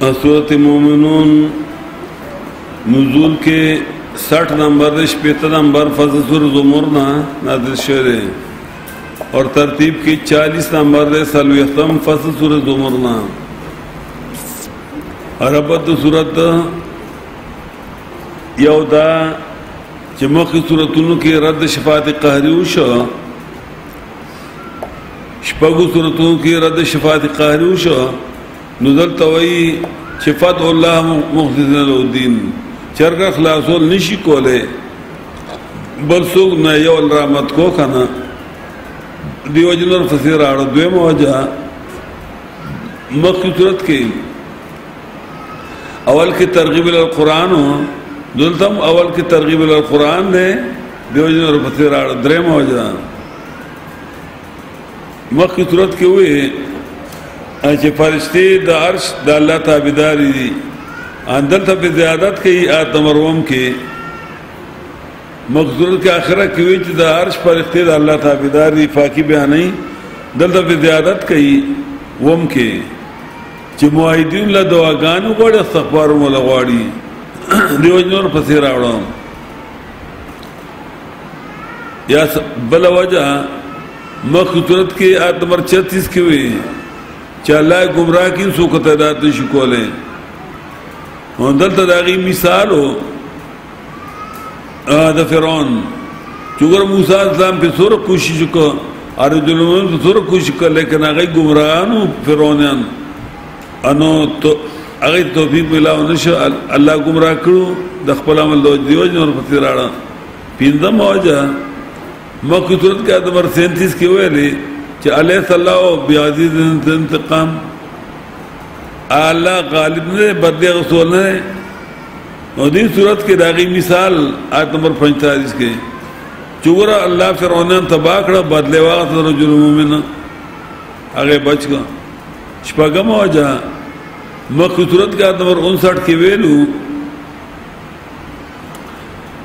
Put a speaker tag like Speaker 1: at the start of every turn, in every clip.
Speaker 1: سورت مومنون نزول کې 60 نمبر دې شپږ نمبر فضل سور زمر نه نازل شوی دی اور ترتیب کې 40 نمبر دې سلوي ختم فضل سور زمر نه عربت سورت یو دا چې مخکې صورتونو کې رد شفاعت قهري وشو شپږو صورتونو کې رد شفاعت قهري وشو نو دلته وایي چې فتح الله مخزن الدین چرګه خلاصول نشي کوله بل څوک نه یو رحمت کو کنه دیو جنور فسیر اړه دوی موجه مخکې صورت کې اول کې ترغیب ال قرآن دلته اول کې ترغیب ال قرآن ده دیو جن اور پتی راڑ درے موجہ مخی ترت کے ہوئے چې فرشتي د عرش د الله تابعدار دي اندل ته په زیادت کې آیت نمبر 1 کې مخزور کې اخره کې وی چې د عرش فرشتي د الله تابعدار دي فاقي بیان نه دلته په زیادت کې وم کې چې موحدین له دواګانو غوړ استغفار مولا غواړي دیو جنور پسې راوړم یا بل وجہ مخ صورت کې آیت نمبر 36 کې وی چې الله گمراه کین سو کته دات نشي کولای هو دلته دا غي مثال هو د فرعون چوغر موسی اسلام په سور کوشش وکړ ارجلون په سور کوشش وکړ لیکن هغه گمراهانو فرعونان انو تو هغه توفیق ملاو نشو الله گمراه کړو د خپل عمل د دیو جن په تیر اړه پینځم وجه مکه ترت کا د مر 37 کې ویلې چې علی صلی الله او بیاضی د انتقام الله غالب نه بدلی رسول نه نو دې صورت کې داغي مثال آیت نمبر 45 کې چوغره الله فرعون تباہ کړه بدلی واغ رجل مومنه هغه بچ کو شپږم وجه مخکې صورت کې آیت نمبر 59 کې ویلو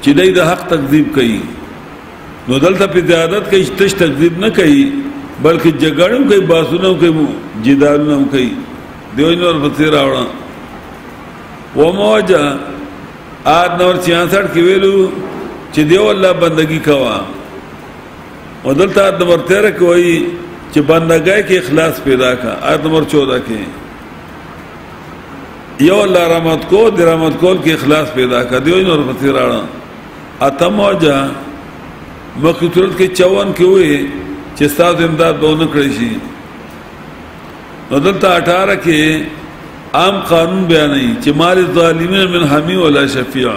Speaker 1: چې دای د حق تکذیب کوي نو دلته په زیادت کې تش تکذیب نه کوي بلکې جګړه کوي باسونه کوي جدالونه کوي دیو نور په تیر راوړم و موجه آیت نمبر 66 کې ویلو چې دیو الله بندگی کوا او دلته آیت نمبر 13 کې وایي چې بندګۍ کې اخلاص پیدا کا آیت نمبر 14 کې یو الله رحمت کو د رحمت کول کې اخلاص پیدا کا دیو نور پتی راړه اتم وجه مخکې صورت کې 54 کې وې چې تاسو امداد به نه کړی شي نو دلته 18 کې عام قانون بیانې چې مال ظالمین من حمی ولا شفیع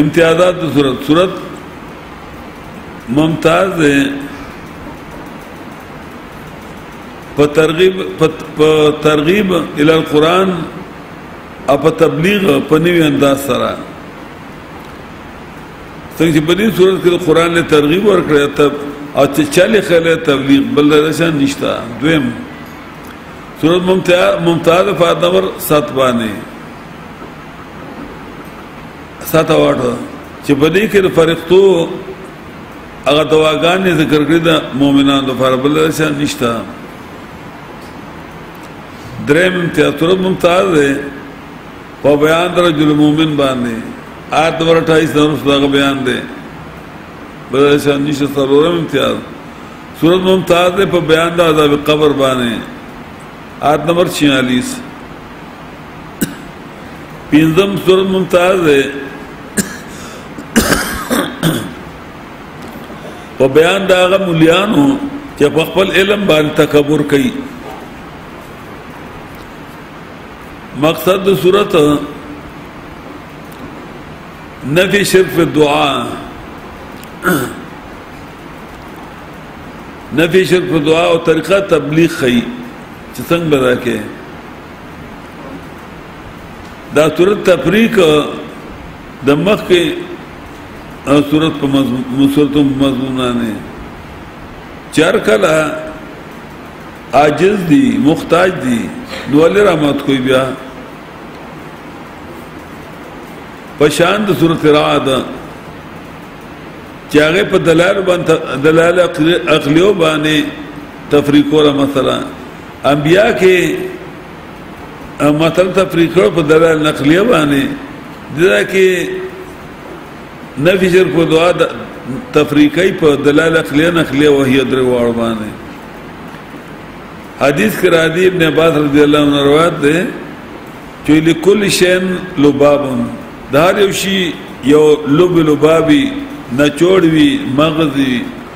Speaker 1: امتیازات د صورت صورت ممتاز دی په ترغیب په ترغیب ال القرآن او په تبلیغ په نوی انداز سره څنګه چې په دې صورت کې قرآن له ترغیب ورکړی تب او چې چلې خلې تبلیغ بل درشان نشتا دویم صورت ممتاز ممتاز فاطمه سات باندې ساته واټو چې په دې کې فرښتو هغه دواګانې ذکر کړې ده مؤمنانو لپاره بل څه نشته دریم امتیاز تر ممتاز ده په بیان در جل مؤمن باندې آیت نمبر 28 درس دا بیان ده بل څه نشته ضرورم امتیاز صورت ممتاز ده په بیان د عذاب قبر باندې آیت نمبر 46 پینځم صورت ممتاز دی په بیان دا غ مليانو چې په خپل علم باندې تکبر کوي مقصد د صورت نفي شرف الدعاء نفي شرف الدعاء او طریقه تبلیغ خي چې څنګه بدا کې دا صورت تفریق د مخ کې او صورت په مضمون صورت مضمونانه چر کلا عاجز دي محتاج دي دوله رحمت کوي بیا پشان د صورت رعد چاغه په دلال باندې دلال عقلیو باندې تفریق کوله مثلا انبیا کې مطلب تفریق کړو په دلایل نقلیه باندې دا کې نفی شرک په دعا تفریقی په دلایل نقلیه نقلیه وهي درې واړ باندې حدیث کې را دي ابن عباس رضی الله عنه روایت ده چې لكل شین لباب دا یو شی یو لب لبابي نچوړوي مغزي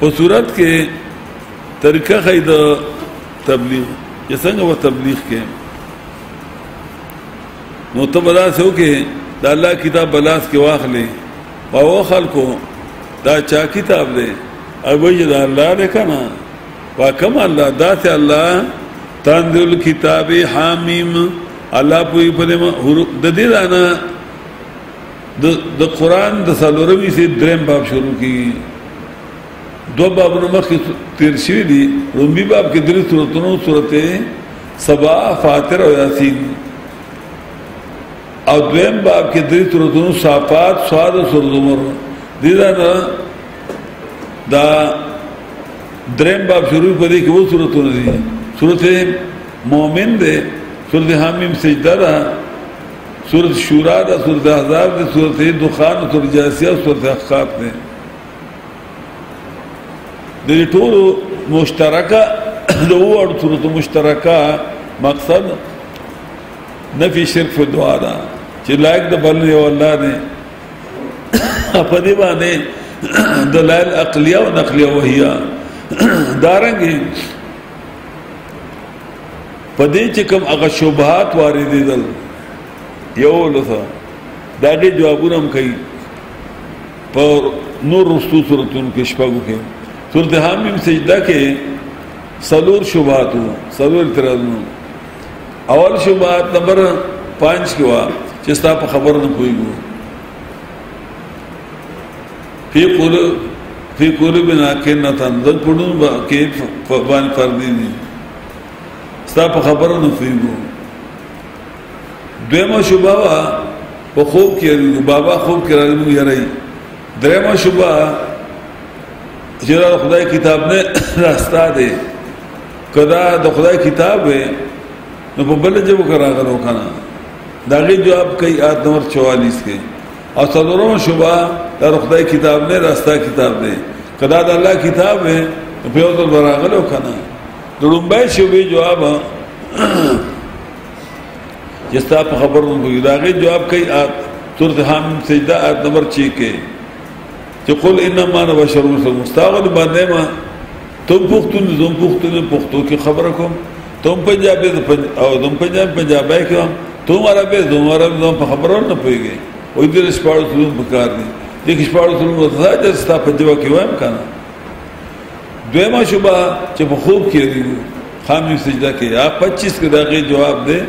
Speaker 1: په صورت کې طریقه خی د تبلیغ یا څنګه و تبلیغ کې نو ته بلا سه وکې د الله کتاب بلاس کې واخلې او خلکو دا چا کتاب دی او وی دا الله دې کنه وا کم الله ذات الله تنزل کتاب حامیم الله په دې حروف د دې دانا د د قران د څلورمي سي دریم باب شروع کیږي دو بابونو مخکې تیر شوي دي رومي باب کې درې سورتونو سورته سبا فاتر او یاسین او دویم باب کې درې سورتونو صافات سواد او سور زمر دي دا دا دریم باب شروع کړي کې وو سورتونه دي سورته مؤمن ده سورته حمیم سجده ده سورت شورا دا سورت احزاب دی سورت دخان سورت جاسیہ سورت احقاف دی دی ټول مشترکه د وړ سورت مشترکه مقصد نفی شرک فی دعا دا چې لایق د بل یو الله نه په دې باندې دلائل عقلیه او نقلیه وهیا دارنګي په دې چې کوم هغه شبهات واردېدل یو لته دا دې جوابونه هم کوي په نور رستو صورتونو کې شپږو کې صورت حامیم سجده کې سلور شبهات وو سلور اعتراضونه اول شبهات نمبر 5 کې وا چې ستا په خبر نه پويګو فی قول فی قول بنا کې نه تندل پړو کې په باندې پر دي ستا په خبره نه فهمو دویمه شوبه وا په خوب کې بابا خوب کې راځي موږ یې راځي درېمه شوبه چې دا خدای کتاب نه راستا دی کدا د خدای کتاب وې نو په بل جواب کرا غلو کنه دا غي جواب کوي آد نمبر 44 کې او څلورم شوبه دا خدای کتاب نه راستا کتاب دی کدا د الله کتاب وې په یو ځل راغلو کنه د لومبای شوبې جواب چې ستا په خبرو موږ راغی جواب کوي آت سورت حم سجده آت نمبر 6 کې چې قل انما انا بشر مثل مستغل باندې ما تم پختون زم پختون پختو کې خبر کوم تم پنجابي او زم پنجاب پنجابي کې تم عربي زم عرب زم په خبرو نه پويږي وې دې شپږ سلوم پکار دي دې شپږ سلوم وځه چې ستا په جواب کې وایم کنه دویمه شوبه چې په خوب کې دی خامي سجده کې یا 25 کې دغه جواب دی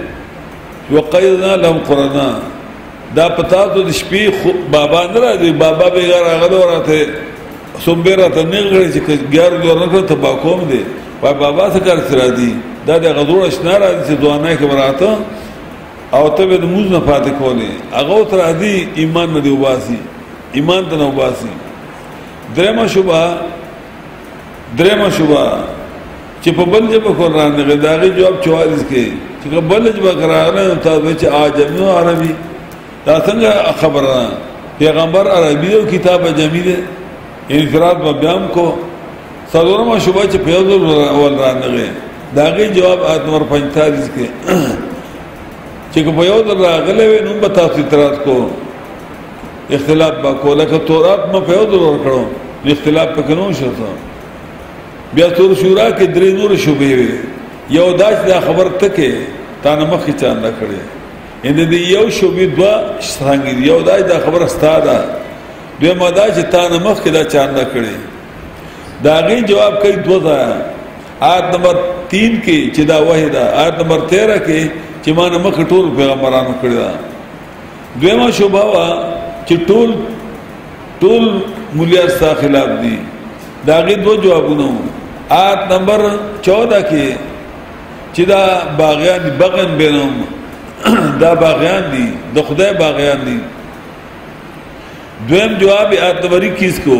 Speaker 1: وقیدنا لهم قرنا دا پتا ته د شپې بابا نه راځي بابا به غره غره راته سومبره ته نه غړي چې ګر ګور نه ته با کوم دی په بابا څه کار سره دی دا د غزور شنه راځي چې دوانه کې براته او ته به موږ نه پاتې کولې هغه تر دې ایمان نه دی واسي ایمان ته نه واسي درېمه شوبه درېمه شوبه چې په بل جبه قران دی غداغي جواب 44 کې چې په بل جبه قران نه تاسو چې عجمي او عربي دا څنګه خبره پیغمبر عربي او کتاب جمعي دی انفراد به بیان کو څلورمه شوبه چې پیاز ول رانغه داغي جواب آیت نمبر 45 کې چې په یو ځل راغلې نو به تاسو اعتراض کو اختلاف با کو لکه تورات مو په عذر ورکړو اختلاف پکې نو شو بیا تور شورا کې درې نور شوبې وي یو داش دا خبر تکې تا نه مخې چا نه کړې ان دې یو شوبې دوا څنګه یو داش دا خبر ستاده دوی ما دا چې تا نه مخې دا چا نه کړې دا غي جواب کوي دوه ځای آیت نمبر 3 کې چې دا وحیدا آیت نمبر 13 کې چې ما نه مخې ټول پیغمبرانو کړی دا دویمه شوبه وا چې ټول ټول مليار ستا خلاف دي دا غي دوه جوابونه آیت نمبر 14 کې چې دا باغیان دي بغن بینهم دا باغیان دي د خدای باغیان دي دویم جواب آیت نمبر 21 کو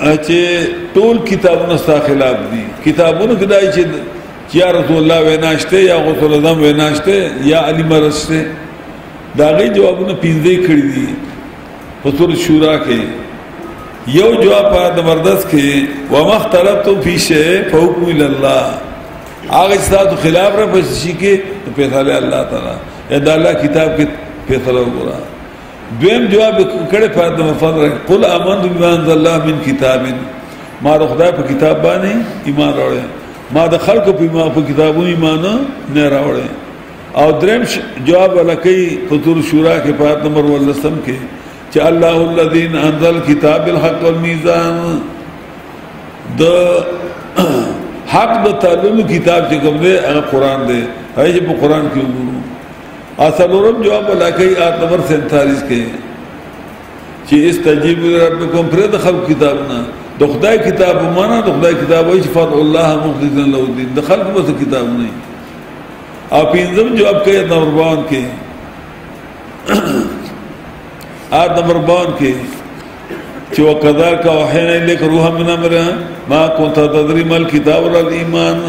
Speaker 1: چې ټول کتابونه ستا خلاف دي کتابونو کې دای چې یا رسول الله ویناشته یا غسل اعظم ویناشته یا علی مرسته دا غي جوابونه پینځه کړی دي په سور شورا کې یو جواب په زبردست کې ومختلط فی شی فحکم الی الله هغه ستاسو خلاف را پېښ شي کې فیصله الله تعالی یا د الله کتاب کې فیصله وکړه دویم جواب کړه په د مفاد راځي قل امنت بما انزل الله من کتاب ما د خدای په کتاب باندې ایمان راوړې ما د خلکو په ایمان په کتابو ایمان نه راوړې او دریم جواب ولکې په تور شورا کې په نمبر ولسم کې چې الله الذين انزل کتاب الحق والميزان د حق د تعلم کتاب چې کوم دی هغه قران دی هغه په قران کې وګورو اصلورم جواب ولاکه آیت نمبر 47 کې چې استجیب ربکم پر د خلق کتابنا د خدای کتاب معنا د خدای کتاب وایي فضل الله مخلصن له دین د خلق بس کتاب نه او پینځم جواب کې آیت نمبر 52 کې آیت نمبر 52 کې چې وکذار کا وحینا الیک روح من امر ما كنت تدري ما الكتاب والایمان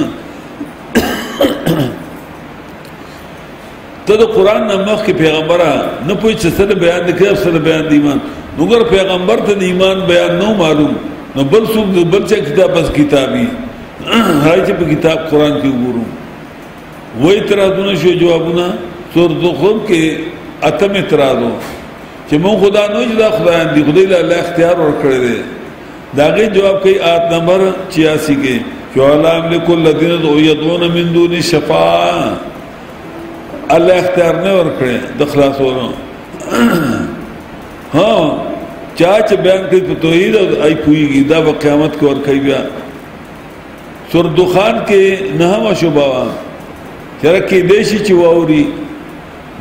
Speaker 1: ته د قران نه مخکې پیغمبره نه پوي چې سره بیان د کیف سره بیان دی ایمان نو ګر پیغمبر ته د ایمان بیان نو معلوم نو بل څوک د بل چا کتاب بس کتابي هاي چې په کتاب قران کې وګورو وای ترادونه شو جوابونه تور دخوب کې اتم اعتراضو چې مون خدا نو چې دا خدایان دي خدای له اختیار ورکړي داغه جواب کوي آیت نمبر 86 کې چې ولا املک الذين يدعون من دون شفاعه الله اختیار نه ورکړي د خلاصولو ها چا چې بیان کوي په توحید او ای پویږي دا په قیامت کې ور کوي بیا سور دخان کې نه ما شوبا چرکه دیشي چې ووري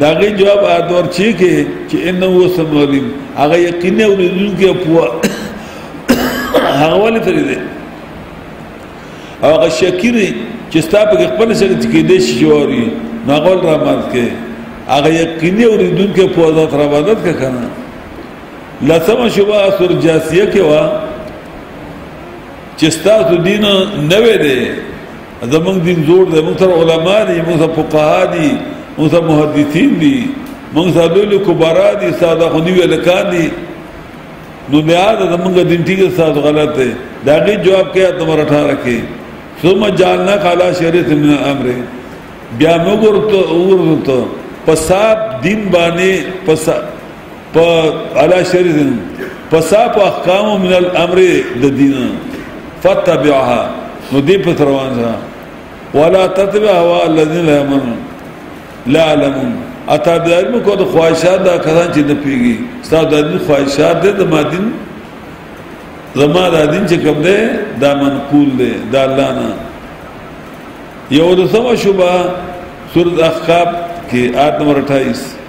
Speaker 1: دا غي جواب آیت ور چی کې چې انه هو سميع عليم هغه یقیني او رزون کې پوا هغه ولې ترې دي او هغه شکرې چې ستا په خپل سره کې دې شي جوړي نو هغه را مات کې هغه یقیني او رزون کې پوا ذات را عبادت کې کنه لسمه شوبه سور جاسیه کې وا چې ستا دین نوې ده زمونږ دین جوړ دی مونږ سره علما دي مونږ سره فقها دي مونږ سره محدثین دي مونږ سره لوی لوی کبارا دي ساده خو نیو لکان دي نو بیا دا زمونږ دین ټیګه ساده غلط دی دا غي جواب کیا تمہار 18 کې ثم جاننا قالا شریعت من الامر بیا موږ ورته ورته پساب دین باندې پساب په علا شریف پساپ احکام من الامر د دین فتبعها نو دی په روان ځه ولا تتبع هوا الذين لا يعلمون لا يعلمون اتا د علم کو د خواهشات دا کسان چې نه پیږي ستاسو د علم خواهشات دې د مادین زما د دین چې کوم دی دا منقول دی دا الله نه یو د سم شوبه سورۃ احقاف کې آیت نمبر 28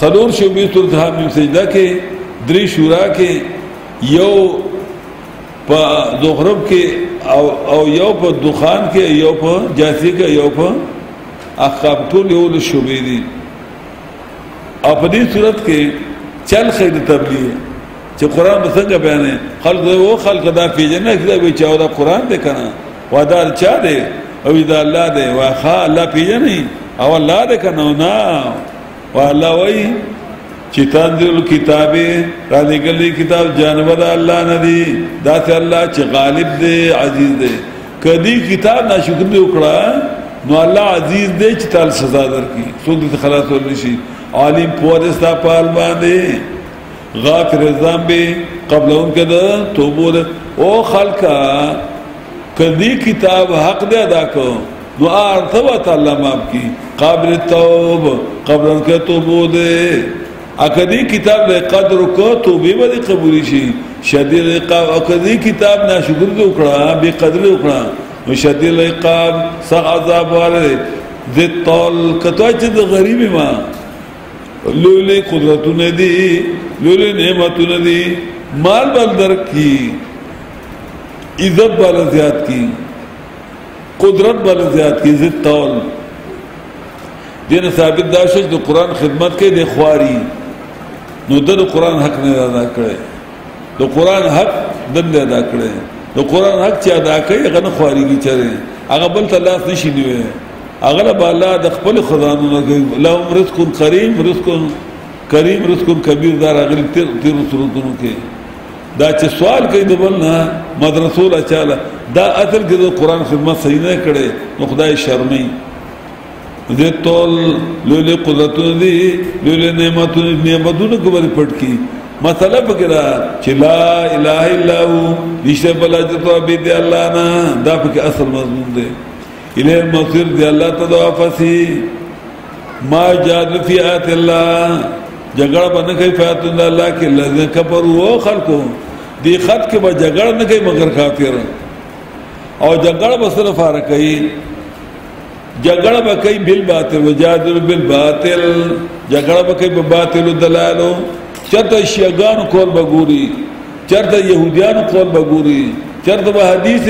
Speaker 1: سلور شوبې تر ته مې سجده کې درې شورا کې یو په زغرب کې او او یو په دخان کې یو په جاسی کې یو په اخاب ټول یو له شوبې دي او په دې صورت کې چل خیر تبلیغ چې قران به څنګه بیانې خلک او خلک دا پیژنې چې دا به چا دا قران دې کنه ودار چا دې او دا الله دې واخا الله پیژنې او الله دې کنه نه والله وای چې تنزل کتاب را لګلې کتاب جانور الله نه دی دا ته الله چې غالب دی عزیز دی کدی کتاب ناشکر دی وکړه نو الله عزیز دی چې تل سزا درکړي څوک دې خلاص ورني شي عالم پوهستا پال باندې غافر الذنب قبل ان کده توبو او خلقا کدی کتاب حق دی ادا کو نو آر تبا تا اللہ ماب کی قابل توب قبرن کا توبو دے اکدی کتاب لے قدر کو توبی با دی قبولی شی شدی لے قاب اکدی کتاب نا شکر دے اکڑا بے قدر دے اکڑا نو شدی لے قاب سخ عذاب والے دے طول کتو اچھا دے غریب ما لولے قدرتو ندی لولے نعمتو ندی مال بندر کی عزت بالا زیاد کی قدرت باندې زیات کی ذل طول دین ثابت دا شې د قران خدمت کې د خواري نو د قران حق نه ادا کړي د قران حق دند ادا کړي د قران حق چې ادا کوي هغه نه خواري کی چره هغه بل ته لاس نشي نیوي هغه له الله د خپل خزانو نه کوي لهم رزق کریم رزق کریم رزق کبیر دار غلی تیر تیر سرودونو کې دا چې سوال کوي د بل نه مدرسو لا چاله دا اصل کې د قران خدمت صحیح نه کړي نو خدای شرمي دې تول لولې قدرتونه دي لولې نعمتونه نعمتونه کوي پټ کی مسله پکې دا چې لا اله الا هو نشته بل حاجت او بيد الله نه دا پکې اصل مضمون دی اله مصير دی الله ته واپسي ما جادو فی آیات الله جګړه به نه کوي فیات الله الله کې لذین کفر او خلکو دی خط کې به جګړه نه کوي مگر کافر او جګړه به صرف فار کوي جګړه به کوي بل باطل وجادل بل باطل جګړه به کوي په باطل دلالو چرته شیعګانو قول به ګوري چرته يهوديانو قول به ګوري چرته به حدیث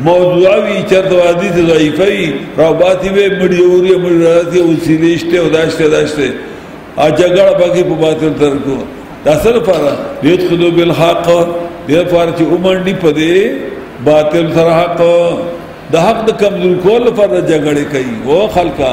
Speaker 1: موضوعه وي چرته به حدیث ضعیفه وي راوباتي به مړي اوري مړي راځي او سیریشته او داشته داشته ا جګړه باقي په باطل تر کو دا سره پاره دې خدو بل حق دې پاره چې اومنډي پدې باطل سره حق د حق د کمزور کول پر جګړه کوي او خلکا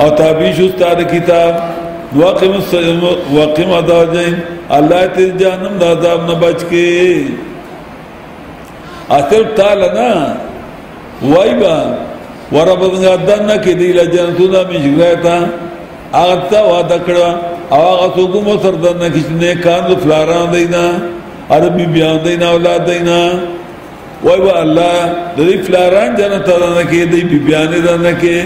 Speaker 1: او تابع شو ستاره کتاب واقم السلام واقم ادا جن الله ته جانم د عذاب نه بچ کې اصل تعالی نه وای با ورب څنګه دنه کې دی له جنتو نه مشغله تا هغه تا وعده کړو او هغه څوک مو سر دنه کې نه کاند فلاران دینا عربي بیان دینا اولاد دینا وای وای الله د دې پلاران جنت ته نه کې دی بیبيان ده نه کې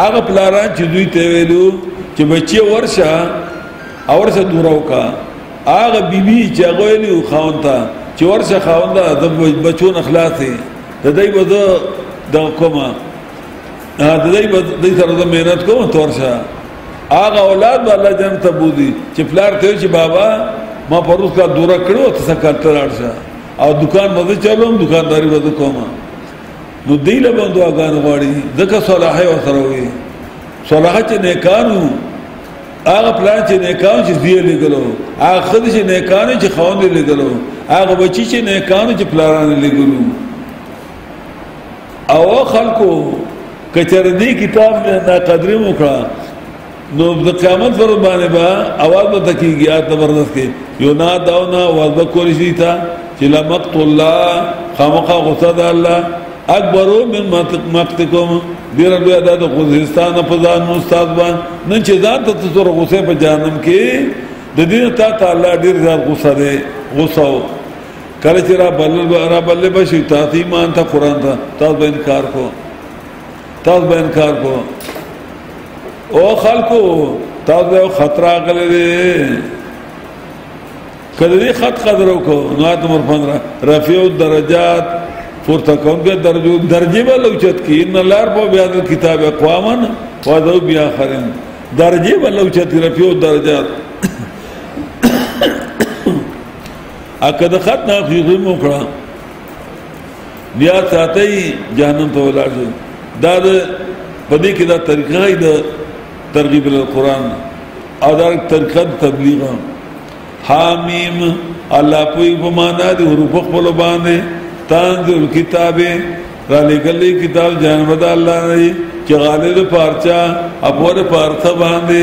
Speaker 1: هغه پلاران چې دوی ته ویلو چې بچي ورشه اور څه دورو کا هغه بیبي چې هغه ویلو خاون ته چې ورشه خاون ده د بچو نه خلاصې د دې وځه د کومه د دې د سره د مهنت کوم تورشه هغه اولاد به الله جنت ته بوزي چې پلار ته چې بابا ما پروس کا دوره کړو ته څه کار ترارشه او دکان به چلوم دکانداری به کوم نو دی له باندې اګان غواړي ځکه صلاح او سره وي صلاح چې نیکانو هغه پلان چې نیکانو چې دی لګلو هغه خود چې نیکانو چې خوند لګلو هغه بچی چې نیکانو چې پلان لګلو او خلکو کچر دی کتاب نه قدرې وکړه نو د قیامت پر باندې با اواز به تکیږي یا تبرز کې یو نا داو نا واز به کول شي تا چې لا مقت الله خامخا غصه ده الله اکبر من مقتکم ډیر بیا د غوزستان په ځان نو استاد باندې نه چې ځان ته څور غصه په جهنم کې د دین تا تعالی ډیر زیات غصه ده غصه کله چې را بل را بل بشي تاسو ایمان ته قران ته تاسو انکار کوئ تاسو به انکار کو او خلکو تاسو به خطر غلې دي کله دې خط قدر وکړو نو تمر 15 رفیع الدرجات پورته کوم به درجو درجه به لوچت کی ان لار په بیا د کتاب اقوامن و ذو بیا خرن درجه به لوچت رفیع الدرجات اکه د خط نه خو مو کړه بیا چاته یې جهنم ته ولاړ شي دا د په دې کې دا طریقه دی د ترغیب القرآن او دا طریقه د تبلیغ حامیم الله پوی په معنا د حروف خپل باندې تنزل کتابه را لګلې کتاب جانب د الله نه چې غالب پارچا اپور پارث باندې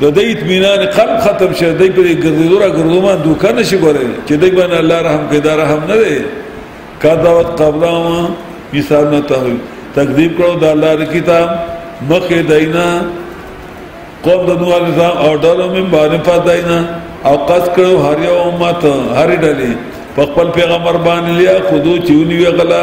Speaker 1: د دوی اطمینان قلب ختم شه دوی په دې ګرځېدو را ګرځو ما دوکه نه شي کولی چې دوی باندې الله رحم کوي دا رحم نه دی کذبت قبلهم مثال نه تاوي تکذیب کړو د الله د کتاب مخه دینا قوم د نوح علیه السلام او ډلو من باندې پاتاینا او قص کړو هر یو امت هر ډلې په خپل پیغمبر باندې لیا خودو چونی وی غلا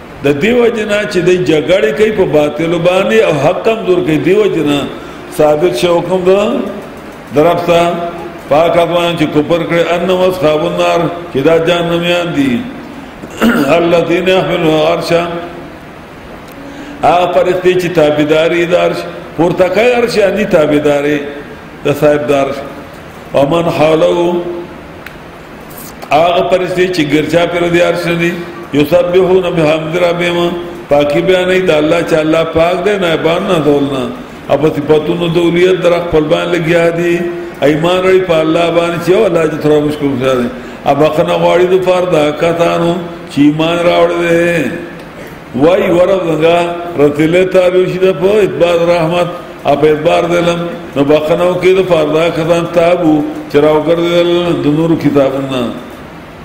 Speaker 1: د دیو جنا چې د جګړې کوي په باطل باندې او حق کم زور کوي دیو جنا ثابت شو حکم ده درپتا پاک افغان چې کوپر کړي ان وس خاب النار چې دا جهنميان دي الذين يحملوا عرش هغه پرستی چې تابعداري دار پورته کوي عرش اني تابعداري د صاحب دار ومن حوله هغه پرشتي چې ګرځا پر دې ارش دي یسبحون بحمد ربهم پاکي بیانې د الله چې الله پاک دی نه بان نه دولنا اپ صفاتونو د اولیت در خپل باندې لګیا دي ایمان لري په الله باندې چې الله دې تر مشکل شه دي اب خنه غواړي د فردا کتانو چې ایمان راوړي وای ورځ منګه رتلې تابع شي د په ادبار رحمت اپ ادبار دلم نو بخنو کې د فردا خدان تابو چراو ګرځل د نور کتابونه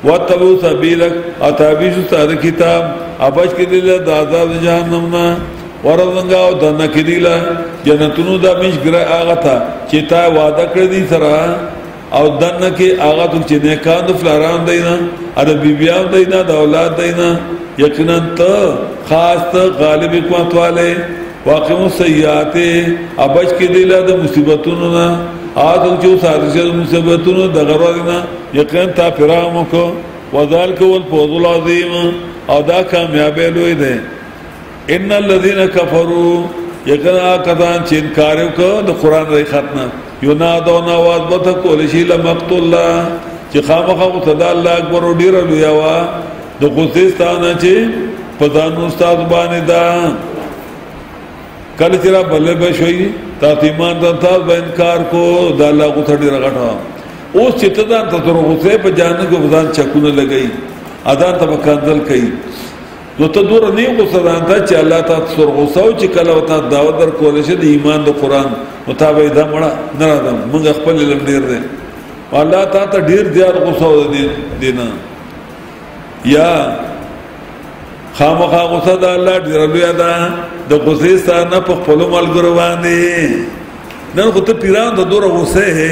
Speaker 1: وتبو سبیلک اتابیش ستاره کتاب ابش کې دل د عذاب جهنم نه ورځ منګه او د نکریلا جنتونو د مش ګره اغه تا چې تا وعده کړی سره او دنه کې هغه څوک چې نیکان د فلاران دی نه ار بیبیان دی نه د اولاد دی نه یقینا ته خاص ته غالب کوتواله واقع سیئات ابج کې دی له د مصیبتونو نه آد چې سارجه مصیبتونو د غرور نه یقینا تا فرام کو وذالک والفوز العظیم او دا کامیابی لوی دی ان الذين كفروا یقینا کدان چې انکار وکړ د قران رې ختمه یو نا دو نا واز بت کول شي لمقت الله چې خامخ او صدا الله اکبر ډیر لوی وا د خوستان چې پدان استاد باندې دا کله چې را بلې به شوي تاسو ایمان ته تاسو به انکار کو دا الله کو ډیر غټه اوس چې ته دا ته تر غوسه په جانب غزان چکونه لګئی ادا ته وکاندل کئ نو ته دور نه غوسه ده ته چې الله تا سر غوسه او چې کله وتا دعوت در کول شي د ایمان د قران او تا به دا مړه نه راځم موږ خپل لم ډیر دی الله تا ته ډیر زیات غوسه و دي دینا یا خامخا غوسه ده الله ډیر لوی ده د غوسه سره نه په خپل ملګرو باندې نن خو ته پیران ته دور غوسه هي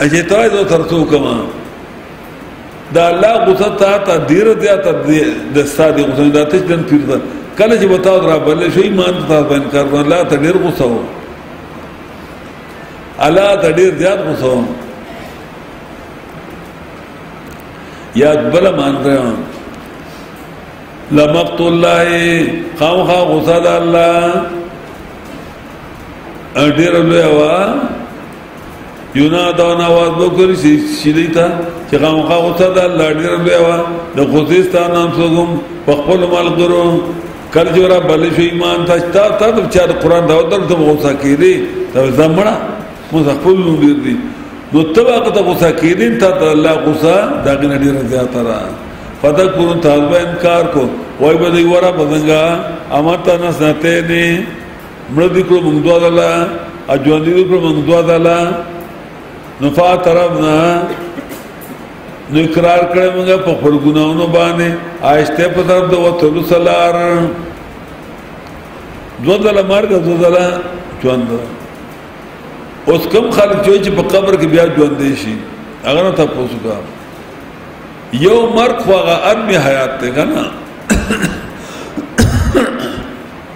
Speaker 1: اجه ته زه ترڅو کما دا الله غوته تا ته ډیر زیاته د ساده غوته دا ته جن پیر ده کله چې وتا را بل شي مان ته باندې کار نه الله ته ډیر غوسه و الله ته ډیر زیات غوسه و یاد بل مان ته لمقت الله خامخا غوسه ده الله ډیر لوی وا یو نه دا نه واز به کوي چې شیدې ته چې خامخا وته دا الله ډیر به وا د خوځستان نام سوګم په خپل ملګرو کله چې را بلې شو ایمان ته تا ته د چا قرآن دا ودر ته غوسه کېدې ته زمړه مو خپل نو ډیر دي نو تبا که ته غوسه کېدې ته د الله غوسه دا غن ډیر زیاته را پتہ کورو ته انکار کو وای به دی ورا بدنګا امر ته نه سنته نه مړه دې کړو موږ دواړه الله او ژوندي دې کړو موږ دواړه الله نو فاعترفنا نو اقرار کړې موږ په خپل ګناونو باندې آیسته په طرف د وتلو سلار دو دل مرګ دو دل ژوند اوس کم خلک چې په قبر کې بیا ژوند دي شي هغه نه تاسو کا یو مرګ خو هغه ارمي حیات ته کنه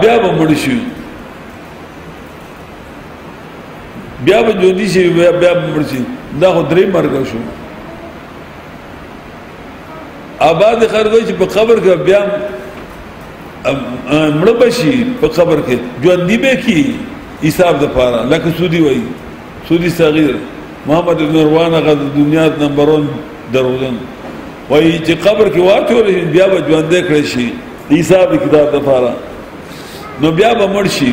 Speaker 1: بیا به مړ شي بیا به ژوندي شي بیا به مړ شي دا خو درې مرګ شو آباد خلک چې په قبر کې بیا مړ بشي په قبر کې ژوندي به کی حساب د پاره لکه سودی وای سودی صغیر محمد ابن روان غ د دنیا نمبر 1 دروغجن وای چې قبر کې واچول بیا به ژوندې کړی شي د حساب کتاب لپاره نو بیا به مړ شي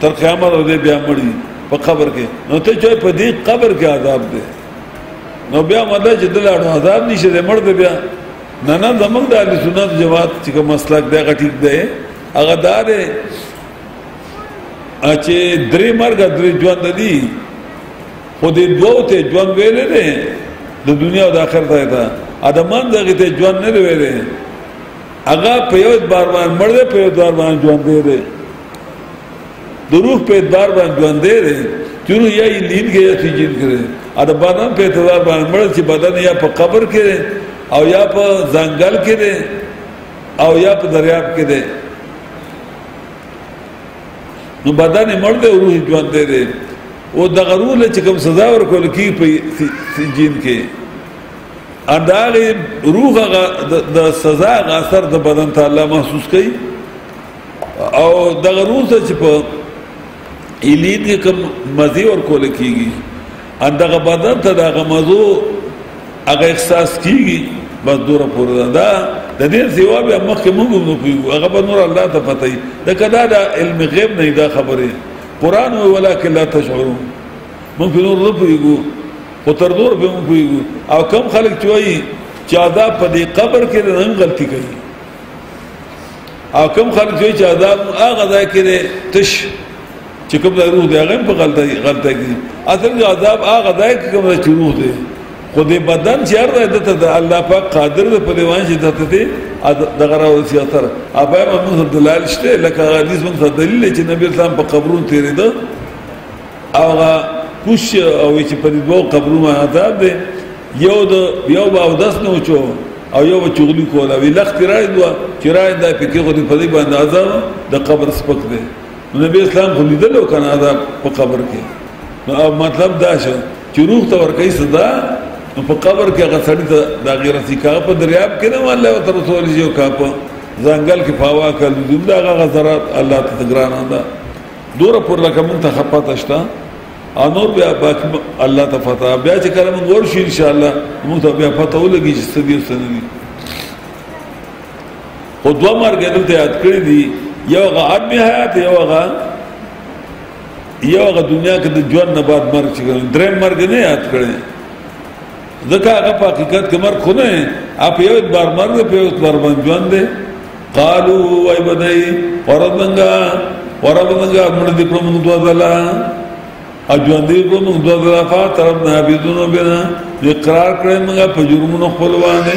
Speaker 1: تر قیامت ورځې بیا مړ دي په قبر کې نو ته چې په دې قبر کې عذاب دی نو بیا مطلب چې دلاړو عذاب نشي دې مړ دی بیا نه نه زمونږ د اهل سنت جماعت چې کوم مسلک دی هغه ټیک دی هغه دا دی چې درې مرګ درې ژوند دي خو دې دوو ته ژوند ویلې نه د دنیا او د آخرت ځای ته ادمان دغه ته ژوند نه ویلې هغه په یو بار باندې مړ دی په یو بار باندې ژوند دی د روح په بار باندې ژوند دی چې روح یې لید کې یا سجین کړي ا د بدن په اعتبار باندې مړ چې بدن یا په قبر کې او یا په ځنګل کې او یا په دریاب کې نو بدن مړ دی او روح ژوند دی او د غرور له چې کوم سزا ورکول کی په سجین کې انداغه روح د سزا غ اثر د بدن ته الله محسوس کوي او د غرور ته چې په الیت کې کوم مزي ورکول کیږي ان دغه بدن ته دغه مزو هغه احساس کیږي بس دوره پورې ده دا د دې سیوا به مخکې موږ نو پیو هغه به نور الله ته پته وي دا کدا دا علم غیب نه دا خبره قران وی ولکن لا تشعرون موږ نور نه پیو خو تر دور به موږ پیو او کم خلک چوي چې عذاب په دې قبر کې نه غلطي کوي او کوم خلک چې عذاب هغه ځای کې دی تش چې کوم ځای روح دی هغه په غلطه غلطه کې اصل کې عذاب هغه ځای کې کوم چې روح دی خو دې بدن چې هر ځای دته د الله پاک قادر دی په دې وان چې دته دی دغه راوځي اثر ابا محمد دلال شته لکه حدیث مون سره دلیل چې نبی اسلام په قبرون تیرې ده هغه کوش او چې په دې دوه قبرونو عذاب دی یو د یو به اودس نه وچو او یو به چغلی کوله وی لخت راي دوا چې راي دا پکې غو په دې باندې عذاب د قبر سپک دی نبی اسلام خو لیدلو کنه عذاب په قبر کې نو مطلب دا شو چې روح ته ورکې صدا نو په قبر کې هغه سړی ته دا غیره سي کا په دریاب کې نه والله او تر سوال یو کا په ځنګل کې پاوا کړ دا هغه غزرات الله ته ګران ده دوره پر لکه مونږ ته خپه تشتا او نور بیا باک الله ته فتا بیا چې کله موږ ورشي ان شاء الله موږ ته بیا فتا ولګي چې څه دي څه نه دي خو دوه مرګ دلته یاد کړی دي یو هغه عدم حیات یو هغه یو هغه دنیا کې د ژوند نه بعد مرګ چې کوم درې مرګ نه یاد کړی ځکه هغه په حقیقت کې مرګ خو نه اپ یو بار مرګ په یو بار باندې ژوند دی قالو وای بدای وربنګا وربنګا مړ دې په موږ دوه دلا اجوان دې په موږ دوه دلا فاترب نه بيدونو بنا اقرار کړې موږ په جرمونو خپلوانه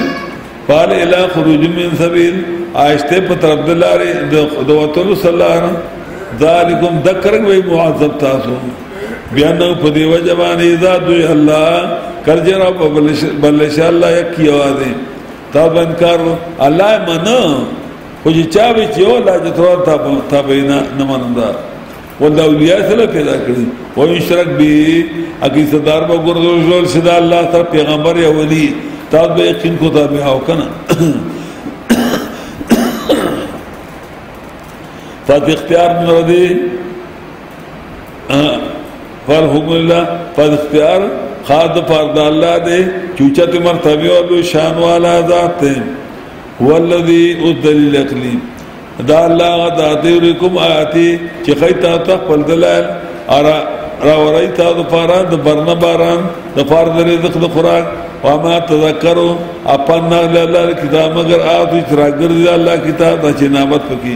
Speaker 1: قال الى خروج من سبيل آیسته په طرف د لارې د وتلو صلی الله علیه ذالکم ذکرک وی معذب تاسو بیا نو په دی وجه باندې ذات الله کرجرا په بلش الله یکی आवाज تا به انکار الله یې منه خو چې چا به چې یو الله جل وعلا تا به تا به نه نه منم دا ول دا اولیاء سره پیدا کړي او ان شرک به اګي صدر به ګرځول شي دا الله سره پیغمبر یا ولی تا به یقین کو تا به او کنه فاتح اختیار نور دی پر حکم الله پر اختیار خاد پر د الله دی چوچت مرتبه او لو شان والا ذات دی هو الذی الدلیل عقلی دا الله غدا دی لكم آیاتی چې خیتا ته خپل دلال ارا را ورای تا د پارا د برنا باران د پار د رزق د خوراک او ما تذکروا اپنا لاله کتاب مگر اپ چې راګر دی الله کتاب د چې نعمت پکې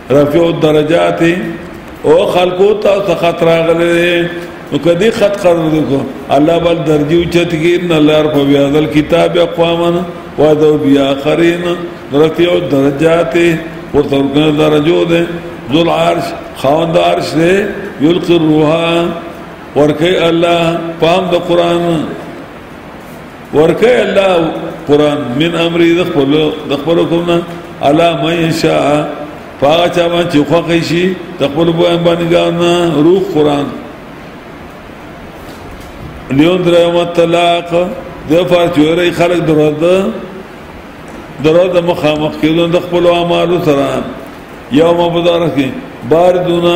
Speaker 1: رفع الدرجات او خلقو ته خطر راغلي نو کدی خط قرار دکو الله بل درجه اوچت کی ان الله رب بیا ذل کتاب اقواما و ذو بیا اخرین رفع الدرجات ورته درجو ده ذل عرش خواند عرش ده یلقی الروح ورکی الله پام د قران ورکه الله قران من امر د خپل د خپل حکم نه الا من شاء پاغه چا باندې خو کوي شي د خپل بوان باندې ګان روح قران لیون درو طلاق د فار چوري خلق درود درود مخامخ کېدون د خپل اعمال سره یوم مبارک باردونه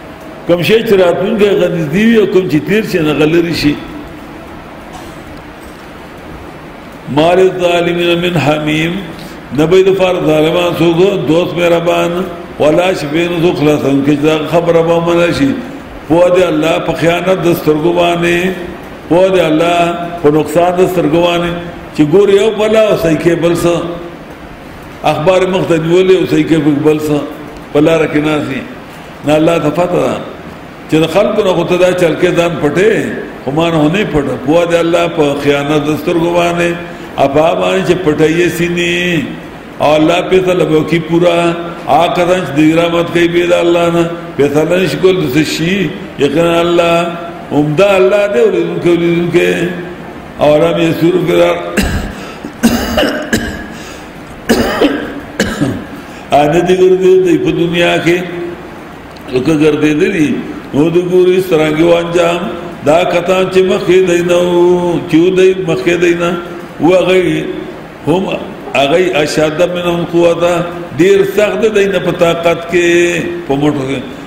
Speaker 1: کوم شي چې راتلونکي هغه نږدې وي او کوم چې تیر شي هغه لرې شي مال الظالمین من حمیم نبی د فار ظالمان څوک دوست مهربان ولا شبین ذو خلاصن کې دا خبره به منه شي په دې الله په خیانت د سترګو باندې په دې الله په نقصان د سترګو باندې چې ګور یو بلا او صحیح کې بل څه اخبار مختنی ولې او صحیح کې بل څه بلا رکناسي نه الله ته پته ده چې د خلکو نه غوته دا چل کې ځان پټې خو ما نه نه پټه پوه دی الله په خیانت د سترګو باندې اپا باندې چې پټایې سینې او الله په طلب کې پورا آکدان چې دیرامت کوي به د الله نه په طلب نشکول د شي یقینا الله عمدہ الله دې ورونکو ورونکو اور هم یې سور کړه ان دې ګرځي دې په دنیا کې لکه ګرځي دې نو د ګوري سترګو انجام دا کتا چې مخې دینو چې دې مخې دینا و غي هم اغي اشد منهم قوتا ډیر سخت دینه په طاقت کې په موټر کې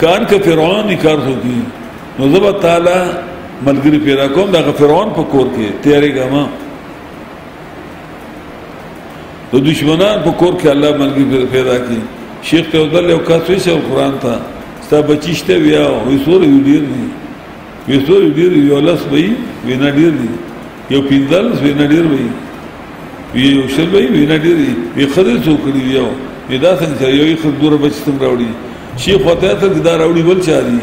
Speaker 1: کار که فرعون دی کار خو کی نو زبا تعالی ملګری پیدا کوم دا فرعون په کور کې تیارې ګما د دشمنان په کور کې الله ملګری پیدا کی شیخ ته ودل یو کس ویسه قرآن ته ستا بچیشته ویا ویسور یو ډیر دی ویسور یو ډیر یو لس بی وینا ډیر دی یو پیندل زوینه ډیر وی وی یو شل وی وینه ډیر وی خدای څو کړی یو وی دا څنګه یو یې خر دور بچ څنګه راوړي شي خدای ته دا راوړي بل چا دی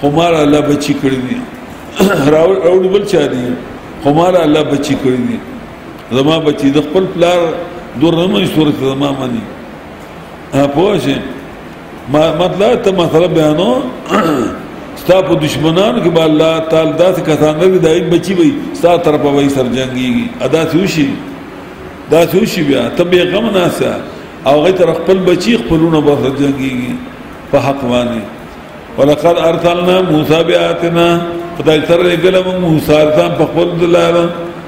Speaker 1: خو مال الله بچی کړی دی راوړي بل چا دی خو مال الله بچی کړی دی زما بچی د خپل پلار دور نه مې صورت زما منی په وشه مطلب ته مسله بیانو ستا په دشمنانو کې به الله تعالی داسې کسان لري د هغوی بچي به ستا طرف به یې سر جنګېږي داسې وشي داسې وشي بیا ته بېغمه ناسته او هغوی تر خپل بچي خپلونه به سر جنګېږي په حق باندې ولقد ارسلنا موسی بآیاتنا خدای سره لېږلی موږ موسی علیه السلام په خپل دلایلو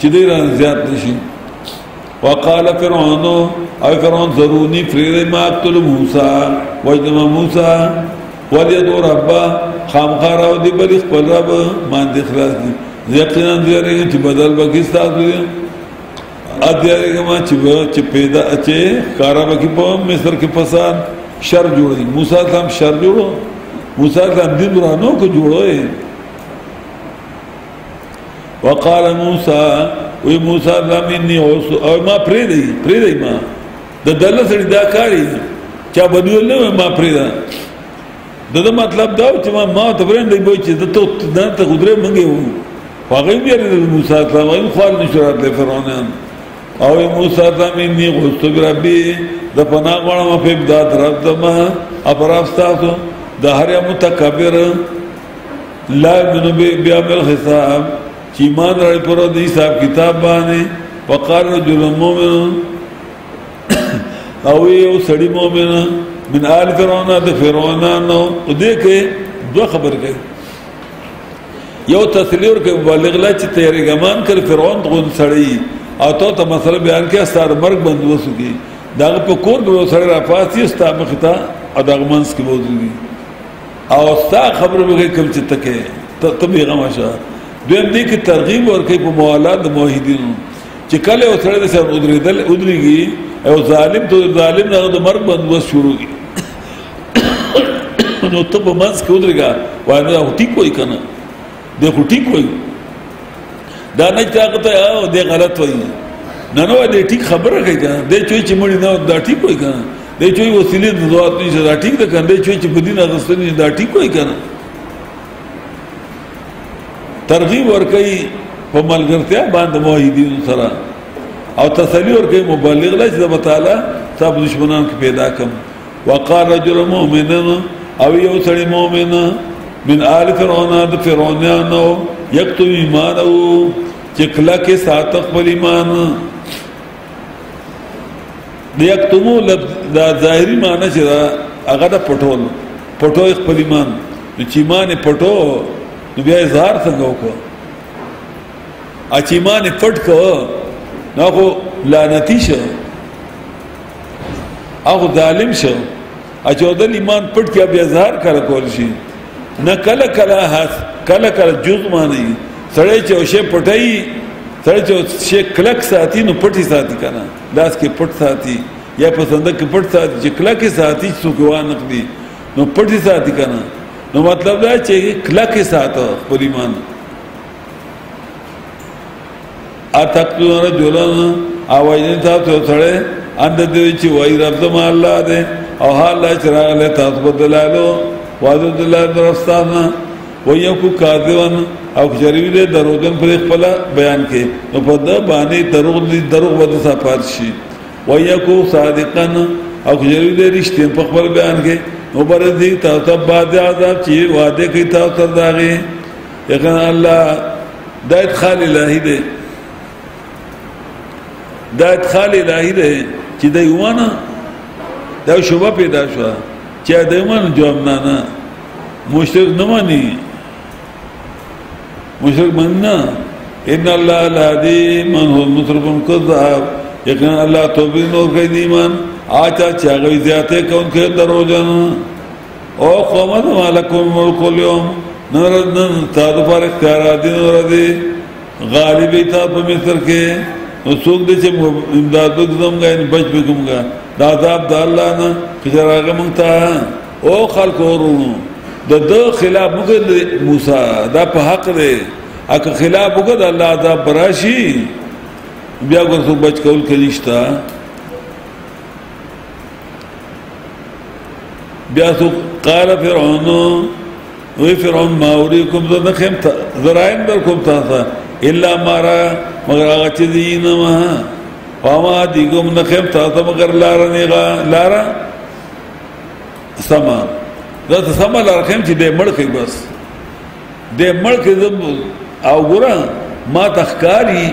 Speaker 1: چې دې را زیات نشي وقال فرعون او فرعون ضروني فريد ما قتل موسى وجدم موسى وليدو ربا خامخار او دي بل خپل رب ما دي خلاص دي یقینا دې رنګ چې بدل بګي تاسو دي ا دې رنګ ما چې چې پیدا چې کارا بګي په مصر کې فساد شر جوړ دي موسی هم شر جوړو موسی هم دین ورانو کو جوړوي وقال موسی وی موسی زمینی اوس او ما پرې دی پرې دی ما د دله سړي دا کاری چا بنول نه ما پرې دا دغه مطلب دا چې ما ما ته ورن دی بوي چې د تو نه ته غدره منګي وو هغه بیا د موسی اسلام او خال نشرات له فرعون او موسی اسلام یې غوښتو ربي د پنا غواړم په امداد رب دما ابراستاسو د هر متکبر لا ابن بی بیا بل حساب چې ایمان راړي پر د حساب کتاب باندې وقال رجل مؤمن او یو سړی مؤمن من آل فرعون د فرعون نو دې کې دوه خبر کې یو تسلیور کې مبلغ لا چې تیرې ګمان کړ فرعون غون سړی او ته ته مسله بیان کې ستاره مرګ بندوس کی دا په کور کې سره راپاسي ستامه خطا ادغمنس کې وځي او ستا خبره به کوم چې تکه ته ته بیغمه شه دویم دې کې ترغیب ورکې په موالات د موحدینو چې کله یو سړی د سر ودرېدل ودرېږي او ظالم ته ظالم نه د مرګ بندوبست شروع کی نو ته په منځ کې ودرېږه وایي نه هټي کوي کنه د هټي کوي دا نه چې هغه ته او د غلط وایي نه نو دې ټیک خبره کوي کنه دې چې چې مړی نه دا ټیک کوي کنه د چوي وسیلې د ځواب دي چې دا ټیک ده کنه چوي چې په دین اغستنې دا ټیک وای کنه ترغیب ورکړي په ملګرتیا باندې موحدین سره او تسلی ورکړي مبلغ له چې تعالی تاسو دشمنان کې پیدا کم وقال رجل مؤمن او یو سړی مؤمن من آل فرعون د فرعونانو یکتو ایمانو چې کله کې ساتق پر ایمان د یکتمو لفظ دا ظاهری معنی چې دا هغه د پټول پټو خپل ایمان نو چې ایمان پټو نو بیا اظهار څنګه وکړو ا چې ایمان پټ کو نو خو لعنتی شو هغه ظالم شو اچودل ایمان پټ کیا بیا ظاهر کړه کول شي نه کله کله هاس کله کله جز معنی سړی چې شی پټای سړی چې شی کلک ساتي نو پټي ساتي کنه لاس کې پټ ساتي یا په صندوق کې پټ ساتي چې کلک ساتي څوک وانه کړي نو پټي ساتي کنه نو مطلب دا چې کلک ساتو خپل ایمان اتقتلون رجلا او وجنی تاسو سره اند دوی چې وای رب زما الله دې او حال لا چې راغله تاسو په دلالو واذو دلال درستانه ويکو کاذبن او جریوی دې دروغن پر خپل بیان کې نو په د باندې دروغ دې دروغ ودی صفات شي ويکو صادقن او جریوی دې رښتین په خپل بیان کې نو بر دې تاسو بعد عذاب چې وعده کوي تاسو داغه یقینا الله دا ادخال الهی دی دا ادخال الهی دی چې د ایمان دا شوبه پیدا شو چې د ایمان جواب نه نه مشرک نه مانی مشرک من نه ان الله لا دی من هو مطرب کذاب یقینا الله توبه نور کوي ایمان آچا چاغوي زیاته کون کې دروژن او قومت مالکم ملک اليوم نردن تا دو پر اختیارات دین و ردی غالبی تا پا مصر کے نو سوک دے چھ امداد بکزم گا ان بچ بکم گا دا عذاب دا اللہ نا کچر آگا منگتا او خلق اور رونو دا دا خلاف مکر دے موسیٰ دا پا حق دے اکا خلاف مکر دا اللہ عذاب براشی بیا گر سوک بچ کول کنشتا بیا سو قال فرعون وی فرعون ما اوریکم زه نه خیم تا زرایم در کوم تاسو الا مارا مگر هغه چې دین ما پاما دی کوم نه خیم تاسو مگر لار نه غا لار سما دا سما لار خیم چې دې مړ کوي بس د مړ کې زم او ګره ما تخکاری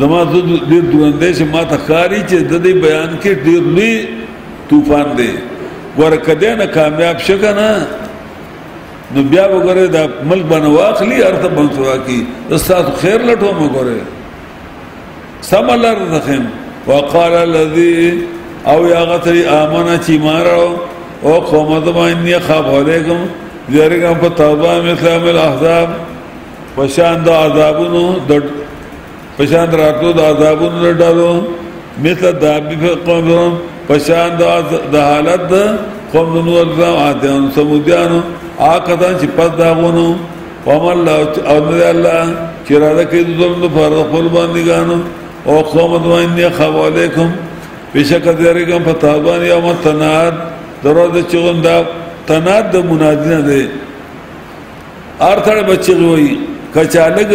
Speaker 1: زما د ډیر دروندې چې ما تخکاری چې د دې بیان کې ډیر لوی طوفان دی ګوره کده نه کامیاب شګه نه نو بیا وګوره دا ملک باندې واخلي ارته بنسوا کی استاد خیر لټو مګوره سملر دخم وقال الذي او یا غتری آمنا چی مارو او قوم دما انی خاف علیکم زیرکم پا تابا مثل عمل احزاب پشان دا عذابونو دا پشان دا راتلو دا عذابونو دا ڈالو مثل دابی فی قوم دما پشان دا حالت دا قوم دنو الزام آتیان سمودیانو آقتان چی پس داغونو وما الله او نه الله چې را ده کې د ظلم د فرض خپل باندې ګانو او قوم دوین یا خو علیکم بشک دې کوم په تابان یا متناد درو د چون دا تناد د منادی نه دی ارتړ بچی وای کچالګ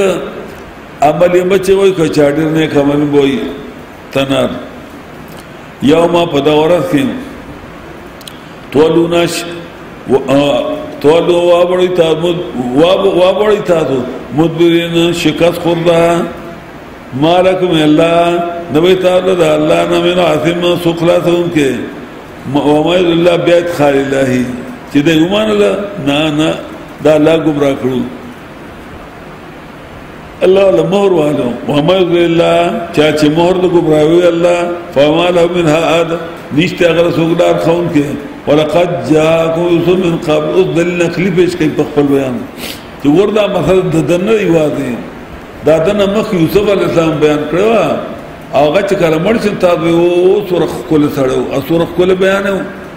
Speaker 1: عمل بچی وای کچاډر نه کمن وای تناد یوم په دا ورځ کې تولونش تولو وابړی تا مد وابړی تا تو مدبرین شکست خوردا مالکم الله نبی تعالی دا الله نه من عاصم سخلاص ان کې ومایل الله بیت خال الله چې د ایمان الله نه نه دا الله گمراه کړو الله له مهر والو وما يضلل الله چا چې مهر د ګمراوي الله فما له من هاد نشته غره سوګدار خون کې ولقد جاءكم يوسف من قبل اوس دلیل نقلی پیش کوي په خپل بیان چې وردا مثلا د دنه یوازې دا دنه مخ یوسف علی السلام بیان کړو او هغه چې کله مړ شو تاسو یو سورخ کول سره او سورخ کول بیانو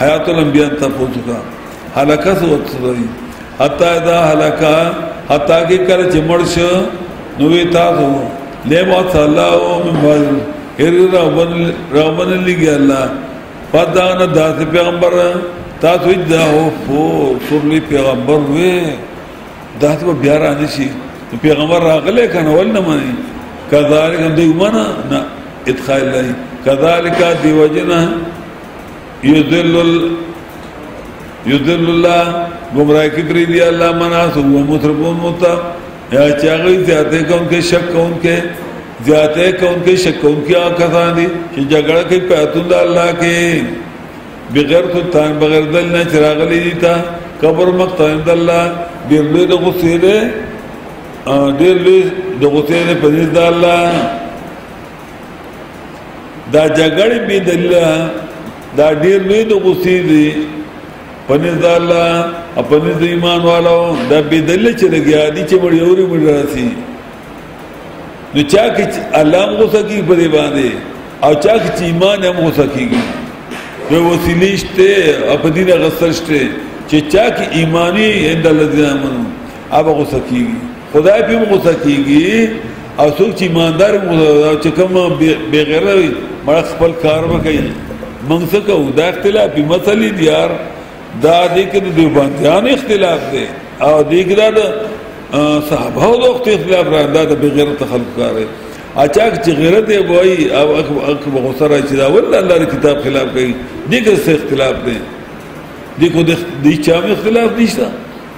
Speaker 1: حیات الانبیاء ته پوتو کا هلاکه سو وتسوي حتا اذا هلاکا حتا کې کله چې مړ شو نو وی تاسو له ما تعالی او من بعد هر راون راون لګي الله پدا نه داسې پیغمبر تاسو دا هو فو سورلی پیغمبر وې داسې به بیا را نشي پیغمبر راغله کنه ول نه مانی کذالک هم دی ومنه نه ادخال الله کذالک دی وجنه یذل یذل الله گمراه کی پری دی الله منا سو مطربون متا یا چاغی زیاته کون کې شک کون کې زیاته کون کې شک کون کې آکسان دي چې جګړه کې پیاتون د الله کې بغیر سلطان بغیر دل نه چراغلی دي تا قبر مقتن د الله ډېر لوی د غصې ده ډېر لوی د غصې نه پنځ د الله دا جګړې به دلیله دا ډیر لوی د غصې دي پنځ د الله خپل د ایمان والو دا به دلیل چې لګیا دي چې وړي اوري مړ راسي نو چا کې الله غوسه کی په دی باندې او چا کې ایمان هم غوسه کیږي په وسیلیشته په دې غسرشته چې چا کې ایمانی اند الذين امنوا هغه غوسه کیږي خدای په موږ غوسه کیږي او څوک چې ایماندار موږ چې کوم بے غیره وي مړ خپل کار وکړي موږ څه کوو دا اختلاف په مسلې دي یار دا دې کې د دیوبندیان اختلاف دی او دې کې دا صحابه او وخت اختلاف را دا د بے غیرت خلق کار دی اچاک چې غیرت یې وایي او اکبر غوسه را چې دا ول الله د کتاب خلاف کوي دې کې څه اختلاف دی دې کو د دې چا اختلاف نشته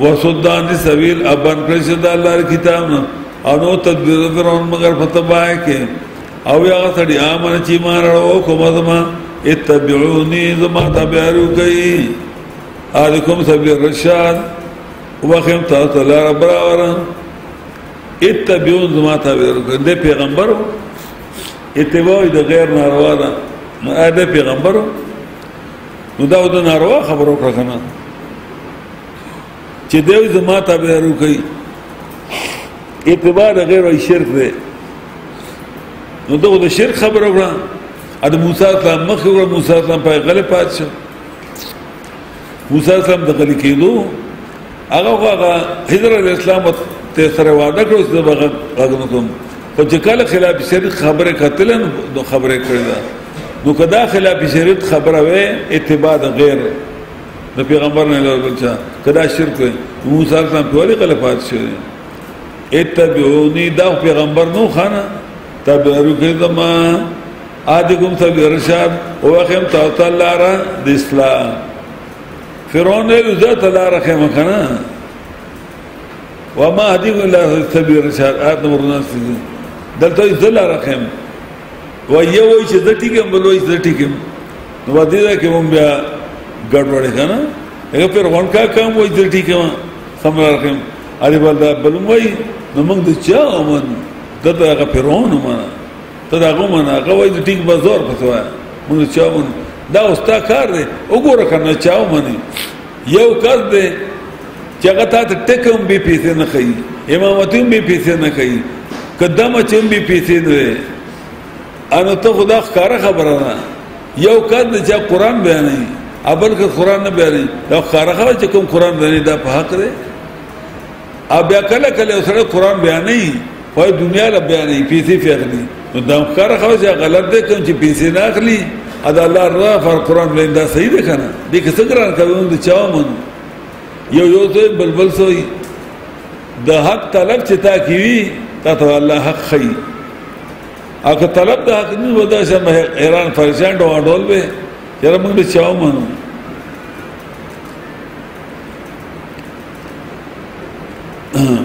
Speaker 1: وسودان دی سویل ابان کړی شه د الله کتاب نه او نو تدبیر فرعون مگر فتبای کې او یا غتړي امن چې مان راو کوم زما اتبعوني زما تبعو کوي اذکم سبیل رشاد وخم تاسو لار برابر اتبعون زما تبعو کوي د پیغمبر اتباع د غیر ناروا ده نو دا پیغمبر نو دا د ناروا خبرو کړنه چې دوی زما تابعداري کوي اتباع د غیر وای شرک دی نو دغه د شرک خبره وکړه ا د موسی اسلام مخ وکړه موسی اسلام په غلې پات شو موسی اسلام د غلې کېدو هغه هغه حضرت اسلام ته سره وعده کړو چې هغه غږ کوم خو چې کله خلاف شریعت خبره کتل نو خبره کړې ده نو کدا خلاف شریعت خبره وې اتباع د غیر د پیغمبر نه لور بل چا کدا شرک وي موسی عليه السلام په وړي خلفات شوی اتبعوني دا پیغمبر نو خانه تبعو کې زما آدکم سبی ارشاد او اخیم تاوتا لارا د اسلام فرعون ویلو زه ته لاره خیم کنه وما هدیکم الله سبی ارشاد آدم ورناس دلته زه لاره خیم و یو وای چې د ټیګم بل وای د ټیګم نو باندې دا کې مونږ بیا ګډوډ کنه هغه پر غون کا کم وای د ټیګم سمرا رحم اری بل دا بل وای نو مونږ د چا ومن دته هغه پر غون ومن ته دا غو من هغه وای د ټیګ بازار پته وای مونږ د چا ومن دا اوستا کار دی وګوره کنه چا ومن یو کس دی چې هغه تا ته ټک هم به پیسې نه کوي امامت هم به پیسې نه کوي قدم چې هم به پیسې نه وي انو ته خدا ښکاره خبره ده یو کس د چا قرآن بیانوي ابل که قرآن نه بیانوي یو ښکاره خبره چې کوم قرآن بیانوي دا په حق دی او بیا کله کله یو سړی قرآن بیانوي خو دنیا له بیانوي پیسې پرې اخلي نو دا ښکاره خبره چې غلط دی کوم چې پیسې نه اخلي ادا الله رضا فر قرآن بیانوي دا صحیح دی که نه دې کې څه ګران کوي موږ د چا ومنو یو یو ته بل بل سوی د حق طلب چې تا کیوي تا ته الله حق خي او که طلب د حق نه ودا چې مه ایران فرشان ډو ډول به یره موږ چاو مانو Uh-huh.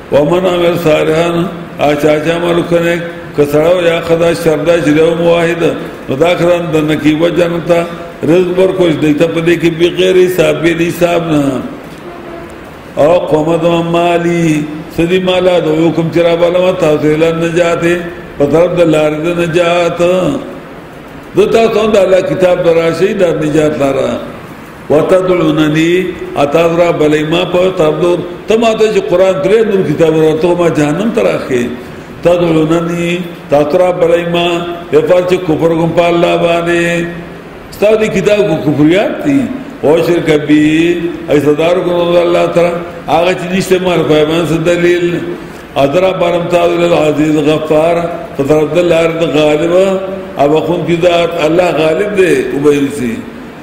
Speaker 1: ومن عمل صالحا اچا چا عمل کنه کسړو یا خدا شردا جلو موحد خدا کران د نکیبه جنتا رزق پر کوش دیتا پدې کې بغیر حساب به حساب نه او قومت مالی سدی مالا دو حکم چرا بالا ما تاسو له نجات په طرف د لارې د نجات د تاسو د الله کتاب دراشي د نجات لاره وتدعونني اتذرا بلې ما په تبلور ته ما ته چې قران درې نور کتاب ورته ما جهنم ته راخې تدعونني تاترا بلې ما په پر چې کفر کوم په الله باندې ستاسو دې کتاب کو کفریات دي او شرک به ای صدر کو الله تعالی هغه چې نشته مال په باندې دلیل ادرا بارم تعالی العزیز غفار فضل الله غالب ابخون کی ذات الله غالب دے ابیل سی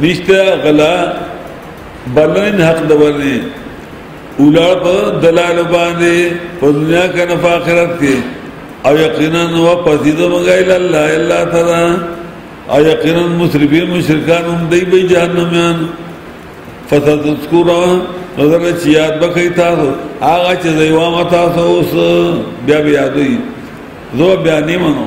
Speaker 1: نشته غلا بلن حق د ورني اولاد په دلال باندې په دنیا کې نه آخرت کې او یقینا نو پسې د مګایل الله الله تعالی او یقینا مسرفین مشرکان هم دی به جهنميان فتذکروا نظر چې یاد بکې تاسو هغه چې دیوامه تاسو اوس بیا بیا دوی زه بیا نیمه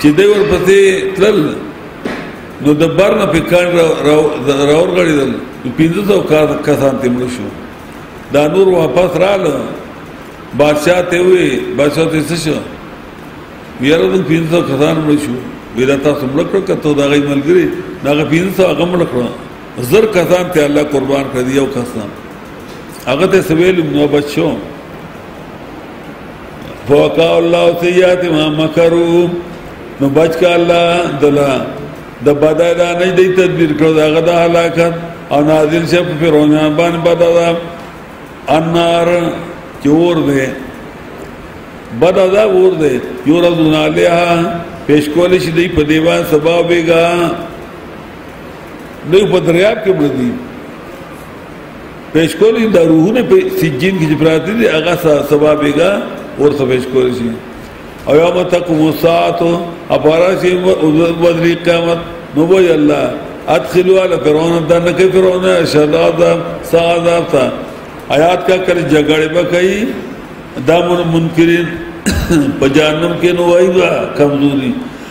Speaker 1: چې دوی ورپسې تلل نو د بر نه پکان راور غړي دل نو پینځه سو کسان ته مړ شو دا نور واپس رااله بادشاہ ته وی بادشاہ ته څه شو یاره د پینځه سو کسان مړ شو ویرا تاسو مړ کړ کته دا غي ملګری دا غي پینځه سو هغه مړ کړ زر کسان ته الله قربان کړ یو کسان هغه ته سویل نو بچو فوقا الله سیئات ما مکروا نو بچ کا الله دلا د بدای دا نه دی تدبیر کړو دا غدا هلاکت او نازل شپ فرعون باندې بدلا انار چور دے بد عذاب اور دے یو رضون علیہا پیش کولی شی دی پا دیوان سباو بیگا دی پا دریاب کے مردی پیش کولی دا روحونه په سجین کې پراته دي هغه سبا بیګا ورته پیش کولی شي او یا متقم الساعت اپارا شي وذری قیامت نو وای الله ادخلوا على فرعون دا نه کوي فرعون شداد سعادت تا آیات کا کر جګړه به کوي دا منکرین په جهنم کې نو وایي کمزوري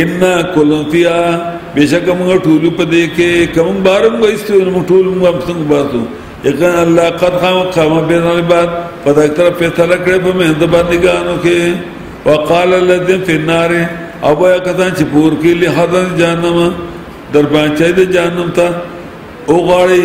Speaker 1: ان کلن فیا بشک موږ ټول په دې کې کوم بارم وایستو موږ ټول موږ هم څنګه باسو یقینا الله قد قام قام بین العباد پدا کړ په تعالی کړ په مهند باندې ګانو کې وقال الذين في النار او یا کسان چې پور کې له حضرت جهنم در باندې د جهنم ته او غاړي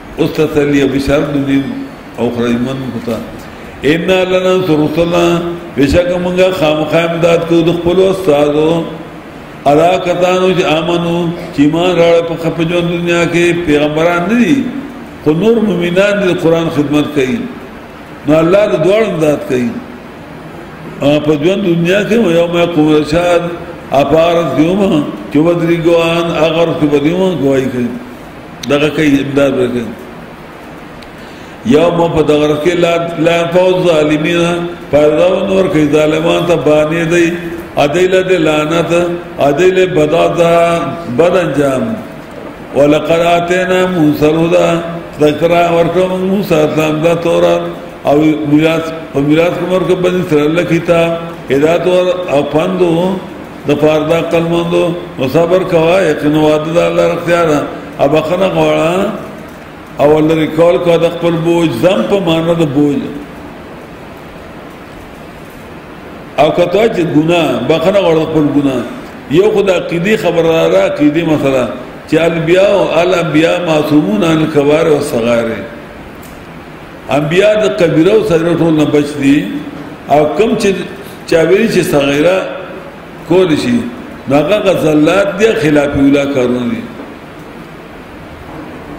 Speaker 1: اوس ته تلیا بشار دنیم او خره ایمان کوتا ان لنا سرسلا بشک مونږه خامخا امداد کو د خپل استادو ادا کتانو چې امنو چې ما راړ په خپل ژوند دنیا کې پیغمبران نه دي خو نور مؤمنان د قران خدمت کوي نو الله د دوړ امداد کوي په ژوند دنیا کې یو ما کوم شاد اپارت دیوم چې ودري ګوان اگر څه بدیوم کوي دغه کوي امداد وکړي یوم په دغه کې لا لا فوز ظالمین پرداو نور کوي ظالمان ته باندې دی ادله د لعنت ادله بدادا بد انجام ولقد اتینا موسی الهدى ذکر ورکو موسی اسلام دا تورات او میراث او میراث کومر کو بنی سره الله کتاب هدایت او پندو د پاره دا کلمندو نو صبر کوه یقین وعده د الله اختیار ده او بخنه غواړه او لري کول کو د خپل بوج زم په معنا د بوج او کته چې ګنا بخنه غواړه خپل ګنا یو خدای عقیدی خبره را عقیدی مثلا چې انبیاء او الانبیاء معصومون عن الكبائر والصغائر انبیاء د کبیره او صغیره ټول نه بچ دي او کم چې چا ویلي چې صغیره کول شي نو هغه غزلات دي خلاف اولا کارونه دي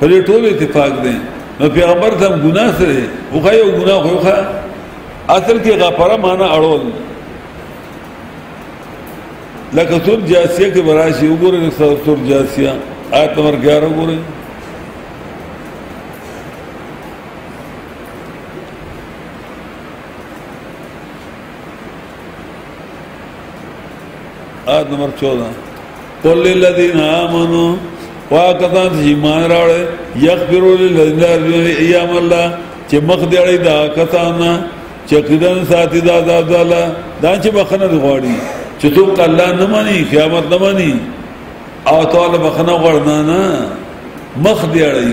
Speaker 1: په دې ټول اتفاق دی نو پیغمبر ته ګناه سره وخه یو ګناه خوخه اصل کې غفره معنا اړول لکه سور جاسیه کې براشي وګورئ سور جاسیه آیت نمبر 11 وګورئ آیت نمبر 14 قل للذین آمنو واکتان چې ایمان راوړل یغفروا للذین لا یرجون ایام الله چې مخ دی اړې دا کتان چې قیدن ساتي دا عذاب الله دا چې بخنه غواړي چې څوک الله نه مانی قیامت نه مانی او تعالی بخنه غواړنا نه مخ دی اړې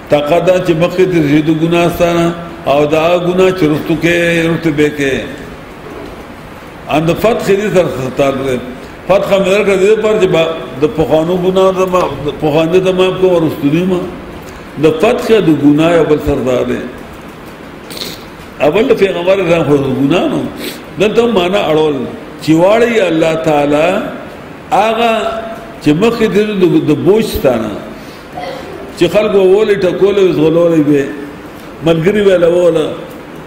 Speaker 1: تقدا چې مخکې د زیدو ګناه ستانه او دا ګناه چې رستو کې رستو به کې اند فتح دې سره ستار دې فتح مې ورکړ دې پر چې د پخوانو ګناه د ما پخوانو د ما کو رستو دې ما د فتح د ګناه او بل سردار دې اول پیغمبر رحم خو ګناه نو دلته معنا اړول چې واړی الله تعالی هغه چې مخکې د بوج ستانه چې خلکو وولې ټکولې زغلولې به ملګری ویل وله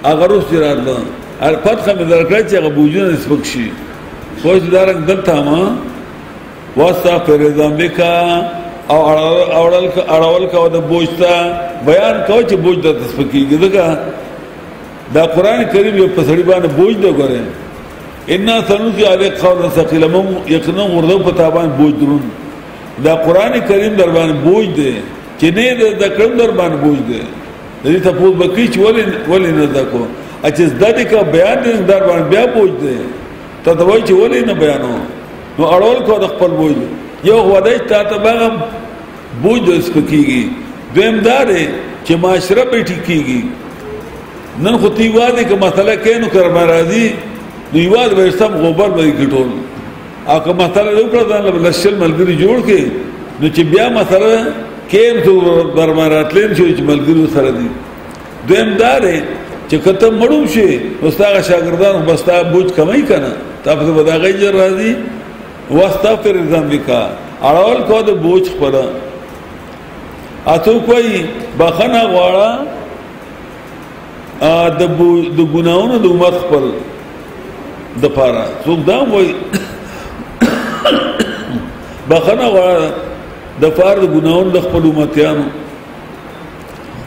Speaker 1: هغه روس چې راتله هر پتخه مې درکړه چې هغه بوجونه سپک شي خو چې دا رنګ دلته ما واسطه پر زامبیکا او اړول اړول کا د بوجتا بیان کو چې بوج د تسپکیږي دغه دا قران کریم یو پسړی باندې بوج دی ګوره ان سنوسی علی قول ثقیل مم یقینا ورده په تابان بوج درون دا قران کریم در باندې بوج دی چې نه د ذکرم در باندې بوج دی دې ته پوز بکی چې ولې ولې نه ذکو اچې زده کا بیان دې در باندې بیا بوج دی ته دوی چې ولې نه بیانو نو اړول کو د خپل بوج یو ودای ته ته باغ بوج اس پکېږي دویم دار چې معاشره به ټیکيږي نن خو تی واده کې مسله کینو کر مرادي دی واده به سم غوبر به ګټول او که مسله یو کړه ځان له لشل ملګری جوړ کې نو چې بیا مسله کېم ته برمراتلین شي چې ملګری سره دي دویم دا دی چې کته مړو شي استاد شاګردان بس تا بوج کمای کنه تاسو به دا غیر راځي واستغفر ذنبک اړول کو د بوج خپل اته کوئی بخنه غواړه ا د د ګناونو د امت خپل د پاره څوک دا وای بخنه غواړه د پاره د ګناونو د خپل امتیانو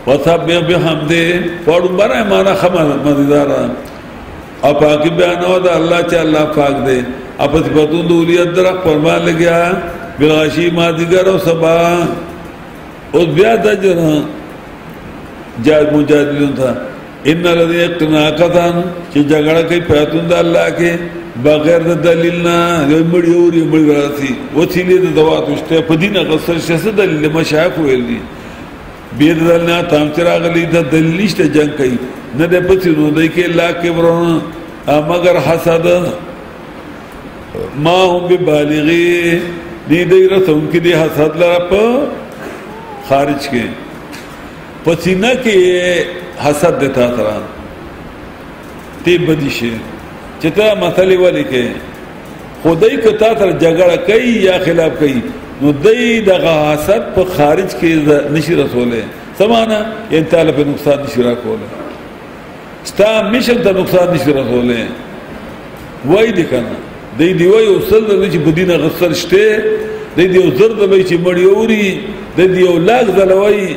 Speaker 1: وثب به حمده پړو بره معنا خمه مزیدار او پاک بیان او دا الله چې الله پاک دی اپ صفاتون د اولیت در فرمان لګیا بلاشی ما دیګر او سبا اوس بیا دا جره جاد مجادلون ته ان الذي يقتنا قطن چې جګړه کوي پیاتون د الله کې بغیر د دلیل نه یو مړی اوري مړی راځي وسیله د دوا توشته په دین غسر شسه دلیل مشایخ ویل دي بیر دل نه تام چې راغلی د دلیل نشته جنگ کوي نه د پتی نو دی کې لا کې ورونه مگر حسد ما هم به بالغی دی دی رسون کې دی حسد لره په خارج کې پسینه کې حسد د تا سره تی بدی شي چې تا مسلې ولې کې خدای که تا سره جګړه کوي یا خلاف کوي نو دای دغه حسد په خارج کې نشي رسوله سمانه ان تعالی په نقصان نشي راکوله ستا مشن ته نقصان نشي رسوله وای دي کنه دای دی وای او سل د چې بدینه غسل شته دای دی او زر د به چې مړی اوري دای دی او لاګ زلوي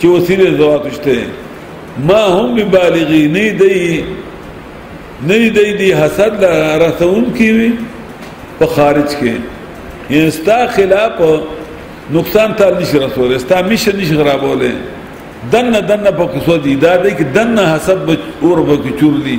Speaker 1: چې وسیله زوات شته ما هم بالغی نه دی نه دی دی حسد لا رسون کی وی په خارج کې یعنی ستا خلاف نقصان تال نشي رسول ستا مشه نشي خرابوله دنه دنه په قصو دي دا دی کې دنه حسد اور به چور دي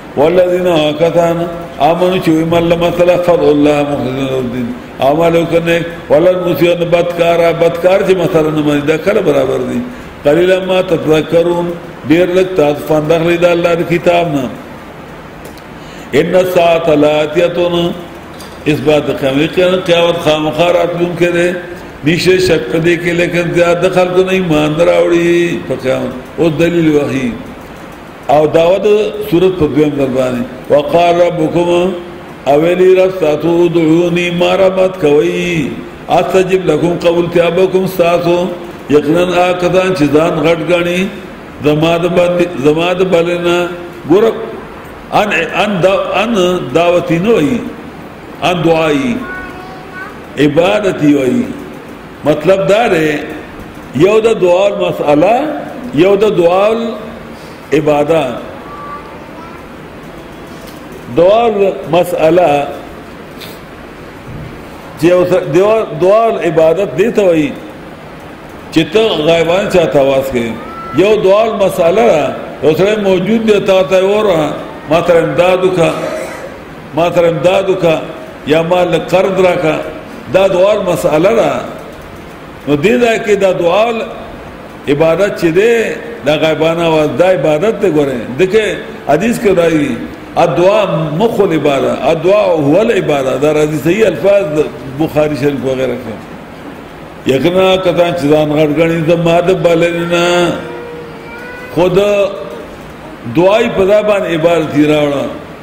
Speaker 1: والذین کسان آمنو چې ایمان لمه تعالی فضل الله محسن الدين اعمال وکنه ولن مسیون بدکار بدکار چې مثلا نه مې دا کله برابر دي قلیلا ما تذکرون ډیر لږ تاسو فند غلي دا الله د کتاب نه ان الساعه لاتیتون اس بات قیامت قیامت قیامت خامخارات لون کړي نشه شک دې کې لیکن زیاد خلکو نه ایمان راوړي په قیامت او دلیل وحی او داود صورت په دویم ځل باندې وقال ربکم اولی رب ساتو دعونی ما ربت کوي استجب لكم قبول تیابکم ساتو یقینا آکدان چې ځان غټ غني زما د باندې زما د بلنه ګور ان ان دا ان دعوتی نه وي ان دعایي عبادتي وي مطلب دا دی یو د دعا مسأله یو د دعا عبادت دعا مسأله چې دعا عبادت دی ته وایي چې ته غیبان چاته واس کې یو دعا مسأله اوسره موجود دی تا ته وره ما ته امداد وکړه ما سره امداد وکا یا ما له قرض راکا دا دعا مسأله ده نو دې دا کې دا دعا عبادت چې ده دا غیبانه واز دا عبادت ته ګوره دغه حدیث کې راځي الدعاء مخ العباده الدعاء هو العباده دا راځي صحیح الفاظ بخاری شریف وغیرہ کې یقینا کته چې ځان غړګړې زما د بلنه خود دعای په ځبان عبارت راوړه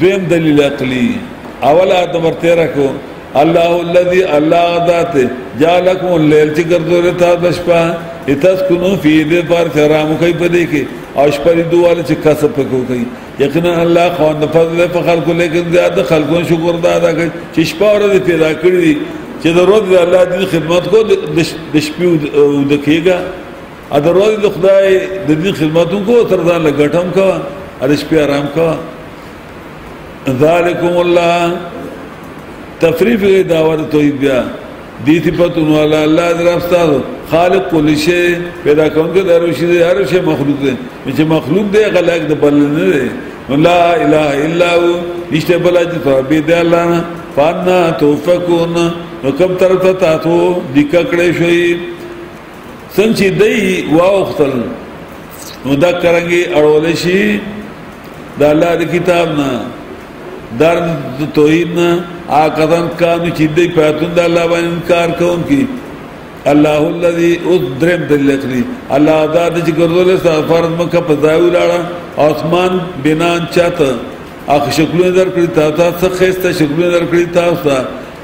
Speaker 1: دویم دلیل عقلی اول آیت نمبر 13 کو الله الذي الله ذات جعلكم الليل چې ګرځولې تا د شپه اتسكنوا في دې پر کرام کوي په دې کې او شپه دې دواله چې کسب پکو کوي یقینا الله خوان د فضل په خلکو لیکن زیات خلکو شکر دا ادا کوي چې شپه ورځ پیدا کړی چې د روز الله دې خدمت کو د شپې او د کېګا ادرواز د خدای د دې خدمت کو تر ځان لګټم کا ارش په آرام کا ذالکم الله تفریف غي داور توحید بیا دې تی پتون والا الله درفتا خالق کل شی پیدا کوم کې دارو شی هر شی مخلوق دی چې مخلوق دی غلق د بل نه دی لا اله الا هو نشته بل چې فبی دی الله نه فانا توفقون نو کوم طرف ته تاسو دکړې شوی څنګه چې دی واوختل نو دا کرنګي اړول شي د الله د کتاب نه در توحید نه آکدن کانو چې دی پاتون د الله باندې انکار کوونکی الله الذي ادرم دلتري الله دا د چې ګرځول سره فرض مکه په ځای ولاړه اسمان بنان چاته اخ شکلونه درکړی تا ته څه خسته شکلونه درکړی تاسو ته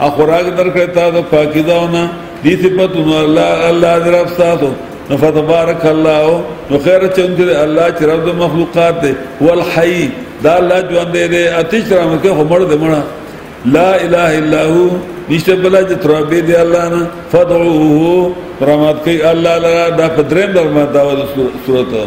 Speaker 1: اخوراک درکړی تا ته پاکیداونه دې صفاتونه الله الله درف تاسو نو فتبارک الله نو خیر چون چې الله چې رب د مخلوقات دی والحی دا الله ژوند دی اتش رحم کې همړ دې مړه لا اله الا هو نشته بل چې ترابې دی الله نه فدعوه رحمت کوي الله لرا دا پدریم درمه دا سورته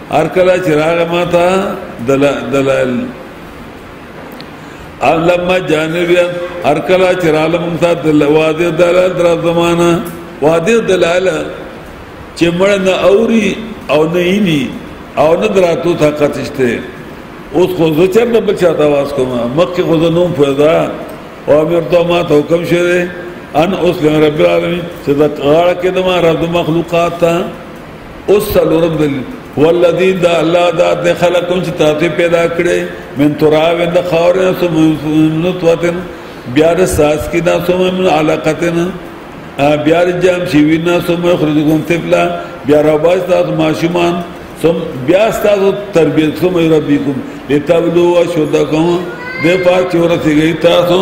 Speaker 1: هر کله چې راغه ما ته دلائل علم جانبیا هر کله چې راغه مونږ ته دل واده دلائل در زمانہ واده دلائل چې مړ نه اوري او نه اینی او نه دراتو طاقت شته اوس خو زه چر نه بچا تا واس کوم مکه خو نوم پیدا او امر ته ما ته حکم شوه ان اوس رب العالمین چې دا کار کې د ما رب مخلوقات ته اوس څلورم دلیل والذي دا الله دا د خلقون چې تاسو پیدا کړې من تراب د خاور ثم نطفه بیا د ساس کې دا ثم من علاقتنا بیا د جام شي وینا ثم خرجكم طفلا بیا راوباس تاسو ماشومان ثم بیا تاسو تربیت ثم ربکم لتبلوا اشدکم د پاتې ورته گئی تاسو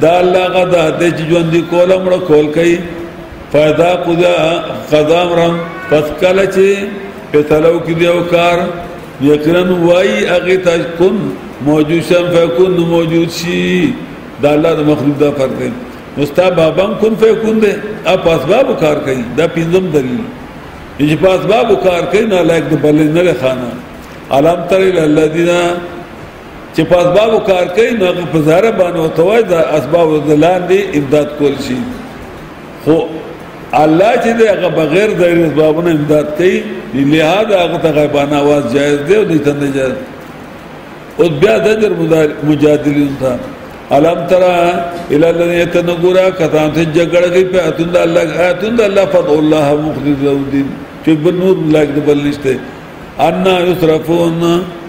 Speaker 1: دا الله غدا د ژوند دی کوله مړ کول کوي فائدہ قضا قضا مرم پس کله چې په تلو کې دیو کار یقینا وای هغه ته کن موجود شم فکون موجود شي دا الله د مخلوق دا فرق دی مستا بابم کن فکون دی اپ اسباب کار کوي دا پینځم دلیل چې په اسباب کار کوي نه لایک د بلې نه خانه علام تر الذین چې په اسبابو کار کوي نو هغه په زاره باندې ورته وایي د اسبابو د لاندې امداد کول شي خو الله چې دی هغه بغیر د اسبابونو امداد کوي لهدا هغه ته غیبانه آواز جایز دی او دې ته نه جایز او بیا د جر مجادلین ته علم ترا الى الذين يتنقرا کتان سے جګړه کوي په اتند الله اتند الله فضل الله مخلص الدين چې بنور لاګ د بل نشته ان یصرفون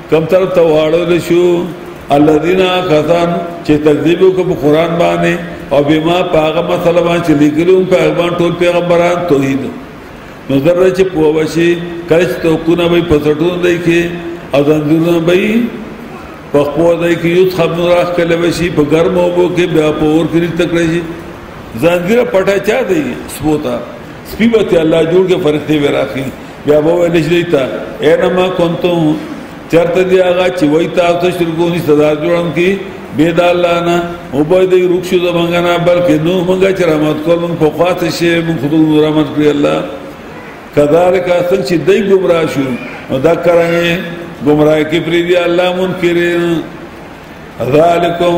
Speaker 1: کم طرف ته واړول شو الذين كفروا چې تکذیب وکړ په قران باندې او بما پاغه مسله باندې لیکلو په اړه ټول پیغمبران توحید نو ذره چې په وشي کله چې توکونه به پسټون دی کې او ځندونه به په خو دای کې یو خبر راخ کله وشي په ګرم او بو کې بیا په اور کې تکړه شي ځندره پټه چا دی سپوتا سپیبته الله جوړ کې فرښتې وراخي بیا به ویل شي دیتا اینما کنتم چرته دی هغه چې وای تاسو شرکونی صدا جوړم کی بے د الله نه او به دې روک شو زمونږ نه بلکې نو مونږ چې رحمت کول مونږ په خاطر شي مونږ خود رحمت کړی الله کذالک اصل چې دای گمراه شو نو دا کرانګي گمراه کې پری دی الله منکرین ذالکم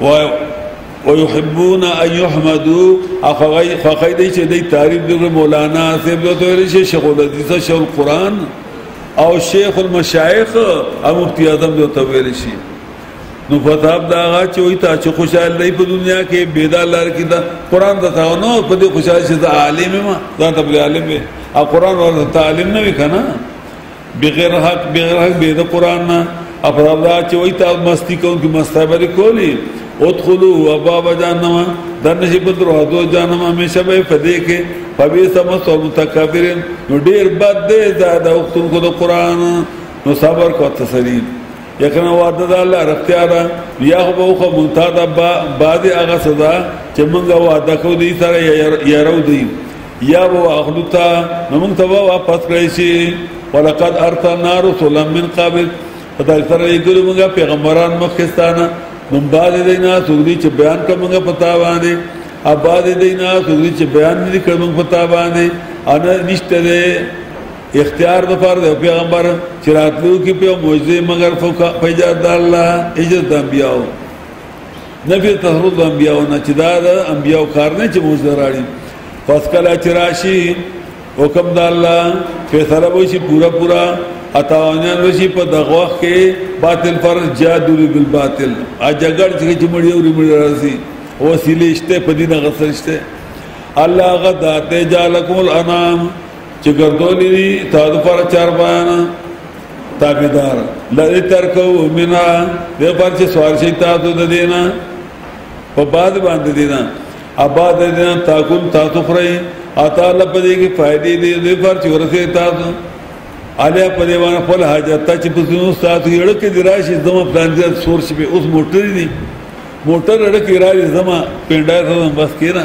Speaker 1: و ويحبون ان يحمدوا اخغي فقيدي چې دی تعریف د مولانا صاحب له ویل شي شیخ الحدیث شیخ القرآن او شیخ المشایخ او مفتی اعظم له ویل شي نو فتاب دا غا چې وي تا چې خوشاله دی په دنیا کې بيدا لار کې دا قران ته تاو نو په دې خوشاله شي دا عالم ما دا ته عالم او قران ورته عالم نه وي کنه بغیر حق بغیر حق به د قران نه اپرابدا چې وای تا مستی کوم کې مستایبری کولی ادخلوا ابواب جهنم دنه په دروازو جهنم همیشه به پدې کې پوي سمس او متکبرین نو ډیر بد دی دا د وختونو کو د قران نو صبر کو تسلیم یقینا وعده د الله رختیا ده یا هو خو مونتا د بعد هغه سزا چې موږ وعده کو دي سره یې یې راو دی یا و اخلوتا نو موږ ته واپس کړی شي ولقد ارسلنا رسلا من قبل پتا سره یې ګل موږ پیغمبران مخکستانه نو باز دینا سوري چې بیان کومه پتا باندې اباد دینا سوري چې بیان دې کومه پتا باندې ان نشته اختیار د پر د پیغمبر چې راتلو کې په معجزه مگر فوق پیدا د الله اجازه د انبیاو نه به تهرد انبیاء نه چې دا د انبیاء کار نه چې موږ راړي پس کله چې راشي حکم د الله فیصله وشي پورا پورا اتاونیان وشي په دغوخ کې باطل پر جادو بل باطل اجګړ چې مړی او مړی راځي وسیلې شته په دینه غسل شته الله غدا ته جالکم الانام چې ګرځولې دي تا د پر چار بیان تابعدار لری ترکو مینا د پر چې سوال شي تاسو د دینا په باد باندې دینا آباد دینا تاکون تاسو خړی اتا الله په دې کې فائدې دې د پر چې ورته تاسو علیا په دې باندې خپل حاجت ته چې په سونو تاسو یړ کې دراشي زمو پلان دې سورس به اوس موټر دي موټر اړه کې راځي زمو پنډای ته بس کینا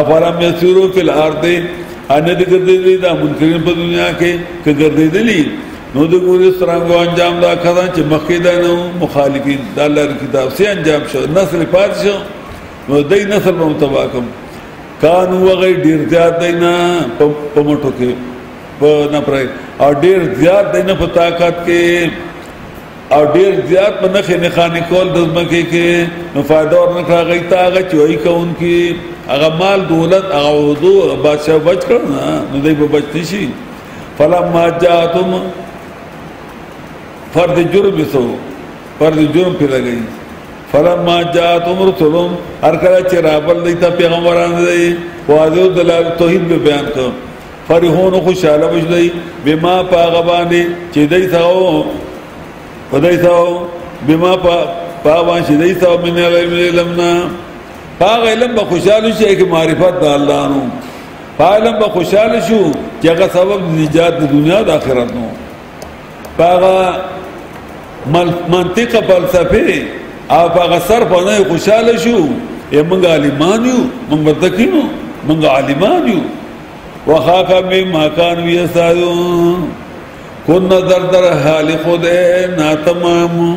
Speaker 1: افلم یسیرو فی الارض ان دې ګرځېدلې دا منکرین په دنیا کې کې ګرځېدلې نو د ګورې سترنګو انجام دا کړه چې مخکې دا نو مخالفین د الله کتاب سي انجام شو نسل پات شو نو دای نسل په متواکم کان وغه ډیر زیات دینا په مټو کې په نه پر او ډیر زیات دینا په طاقت کې او ډیر زیات په نخې نخانې کول د ځمکې کې نو فائدہ ورنکړه هغه ته هغه چې وایي کوونکي هغه مال دولت هغه وضو بادشاہ بچ کړ نه نو دوی به بچ نشي فلما جاءتم فرد جرم سو فرد جرم پې لګي فلما جاءتم رسلهم هر کله چې رابل دی ته پیغمبران دی واځو دلال توحید به بیان کړ فرحون خوشاله بشدی بما پاغبانه چې دای تاو پدای تاو بما پا پاوان چې دای تاو من علمنا پاغ علم به خوشاله شي کې معرفت د الله نو پاغ علم به خوشاله شو چې هغه سبب نجات د دنیا د آخرت نو پاغه منطق فلسفه او پاغه سر په نه خوشاله شو موږ عالمان یو موږ متقینو موږ عالمان یو وخاق می مکان وی سایو کو نظر در حال خود ناتمام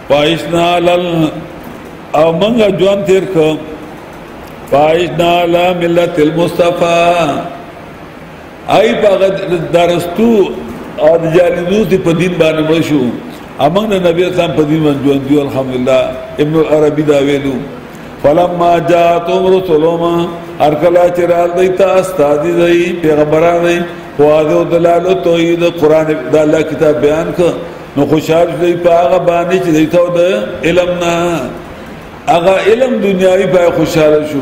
Speaker 1: پایشنا لل او منګه جوان تیر کو پایشنا ل ملت المصطفی ای پاغه درستو او د جالیدو ته په دین باندې مړ شو امنګ د نبی اسلام په دین باندې ژوند دی الحمدلله ابن عربی دا ویلو فلما جاءتهم رسلهم هر کله چې رال دی تا استاد دی پیغمبران دی خو هغه دلالو توحید قران د الله کتاب بیان کړ نو خوشحال شي په هغه باندې چې دیته د علم نه هغه علم دنیاوی په خوشحال شو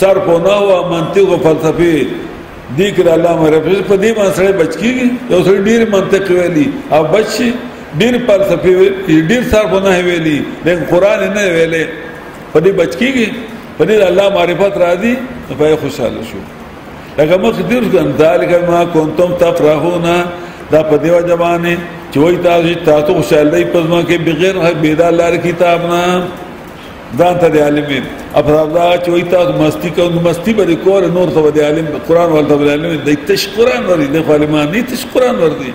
Speaker 1: سر په نه او منطق او فلسفه ذکر الله مرفز په دې باندې سره بچکیږي یو سره ډیر منطق ویلي او بچي ډیر فلسفه ویلي ډیر سر په نه ویلي د قران نه ویلي په دې بچکیږي په دې الله معرفت راځي په خوشحال شو لکه مخ دې ځان ذالک ما کنتم تفرحون دا په دیو جوانه چې وای تاسو تاسو خوشاله په ځما کې بغیر حق بيدا لار کتاب نه دا ته دی عالم افراد دا چې وای تاسو مستی کو نو مستی به کول نور ته دی عالم قران ولته دی عالم د تشکران ورې د عالمان نه تشکران ورې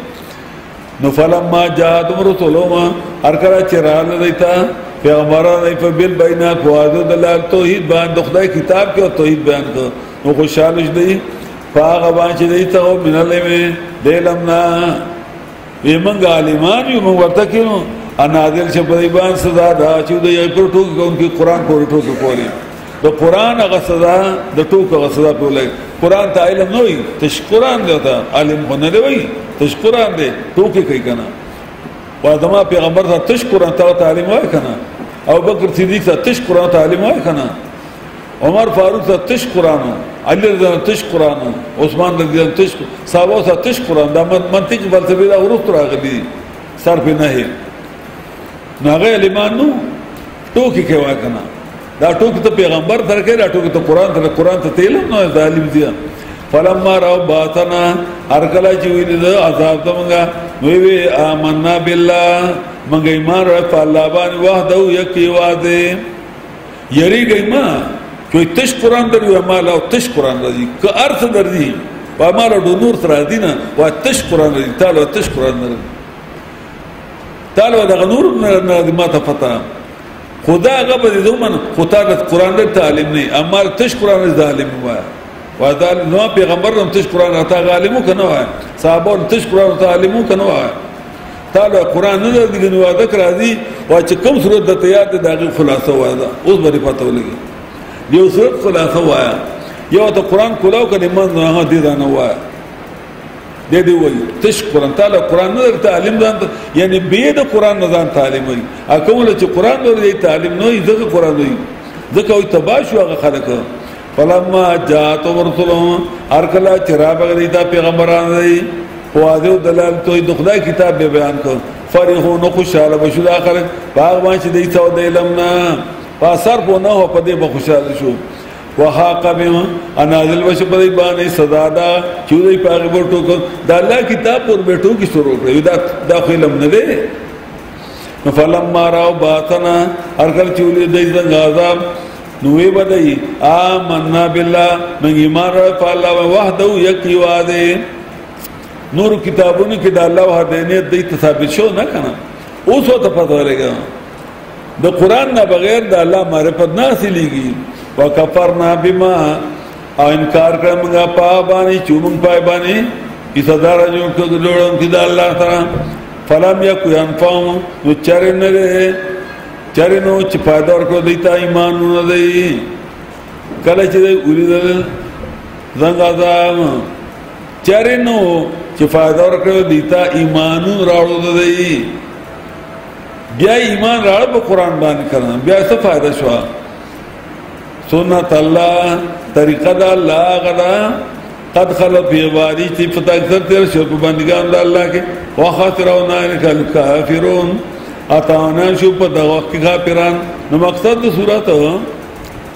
Speaker 1: نو فلما جاءت رسلهما هر کله چې راغله دیتا پیغمبران دی په بل بینا کوازو د لال توحید بیان د خدای کتاب کې او توحید بیان کو نو خوشاله شې دی پاغه باندې دی ته او من له می دلمنا ویمنګ عالمان یو نو ورته کینو اناذل چې په دی باندې سزا دا چې د یو ټوک کوم کې قران پورې ټوک کولی د قران هغه سزا د ټوک هغه سزا په لای قران ته علم نه وي تش قران دی ته عالم خو نه دی وي تش قران دی ټوکی کوي کنه و ادمه پیغمبر ته تش قران ته تعلیم وای کنه او بکر صدیق ته تش قران تعلیم وای کنه عمر فاروق ته تش قران علی رضی الله تش قران عثمان رضی الله تش صحابه ته تش قران دا منطق فلسفه دا ورته راغلي صرف نه هي نو هغه علمانو ټوکی کوي کنه دا ټوکی ته پیغمبر سره کوي دا ټوکی ته قران سره قران ته تیل نو ظالم دي فلما راو باتنا هر کله چې ویل د عذاب دمغه وی وی آمنا بالله مګ ایمان را په الله باندې وحده یکی واده یری گئی ما کوئی تش قران در یو مال او تش قران راځي که ارث در دي و مال د نور تر دینه و تش قران راځي تعالی تش قران راځي تعالی د نور نه ما ته پتا خو دا هغه به دې ومن خو تا د قران د تعلیم نه اما تش قران د عالم وای وای دا نو پیغمبر هم تش قران راته عالم کنه وای صحابه هم تش قران ته عالم کنه وای تا له قران نه دې نو واده کرا دي وا چې کوم صورت د تیار د داغه خلاصه وای دا اوس به پته ولګي یو صورت خلاصه وای یو ته قران کولاو کنه من نه دې دا نه وای دې دی وایي تش قران تعالی قران نه درته عالم ځان یعنی به د قران نه ځان تعلیم وي اکول چې قران نور دی تعلیم نه وي ځکه قران نه وي ځکه وي تباش هغه خلک فلما جاءت ورسلهم هر کله چې را بغلی دا پیغمبران دی واضح دلال ته د خدای کتاب به بیان کو فرحو نو خوشاله بشو دا خلک باغ باندې دی ته د علم نه پاسر په نه په دې به خوشاله شو وحاق بما انازل وش په دې باندې سزا دا چې دوی په هغه ورټو کو دا الله کتاب پر بیٹو کې شروع کړی دا دا فلم نه دی نو فلم ما راو باتنا ارکل چې ولې دې څنګه عذاب نو وی بدای آمنا بالله من ایمان را په الله وحده یقی واده نور کتابونو کې دا الله وحده نه دې ثابت شو نه کنه اوس وته پته ورګا د قران نه بغیر د الله معرفت نه حاصلېږي وکفرنا بما او انکار کړ موږ په باندې چې موږ په باندې کیسه دار جو کو جوړم چې د الله تعالی فلم یا کو انفهم نو چرې نه لري چرې نو چې فائدہ ورکو دیتا ایمان نه دی کله چې ولیدل زنګ عذاب چرې نو چې فائدہ ورکو دیتا ایمان راوړو دی بیا ایمان راړ په قران باندې کړه بیا څه فائدہ شو سنت الله طریقه دا الله غدا قد خلو فی عبادی تی پتا اکثر تیر شو په بندگان دا الله کې وخسرو نه کل کافرون اتانا شو په دغه کې کافران نو مقصد د صورت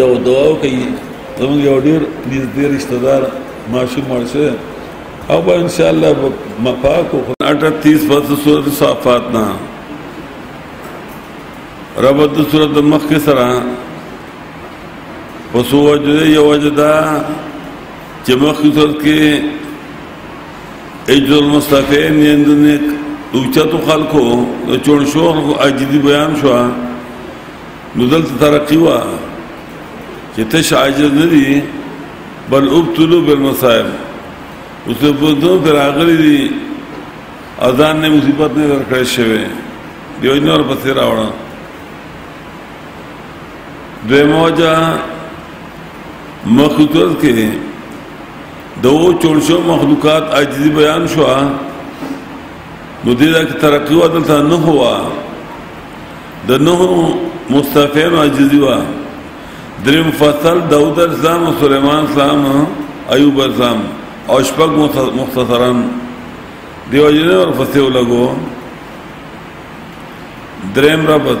Speaker 1: یو دعا کوي زموږ یو ډیر نږدې رشتہ دار ماشوم مرشه او به ان شاء الله مفاق او 38 پس سورۃ صافات نه رب د سورۃ مخ کې سره وسو وجه یو وجدا چې مخ کې اجر المستقیم یند نیک اوچتو خلکو د چون شور اجدی بیان شو نو دلته ترقی وا چې تش عاجز نه دي بل ابتلوا بالمصائب اوس په دوه پر اغلی دي اذان نه مصیبت نه درکړې شوی دیو نور په تیر راوړم دوی موجه مخکوت کې د و چول شو مخلوقات عاجزي بیان شو نو دې دا کې ترقی و دلته نه هوا د نوح مستفین عاجزي وا دریم فصل داود السلام او سليمان السلام ایوب السلام او شپږ مختصرا دیو جن اور فصل لګو دریم ربط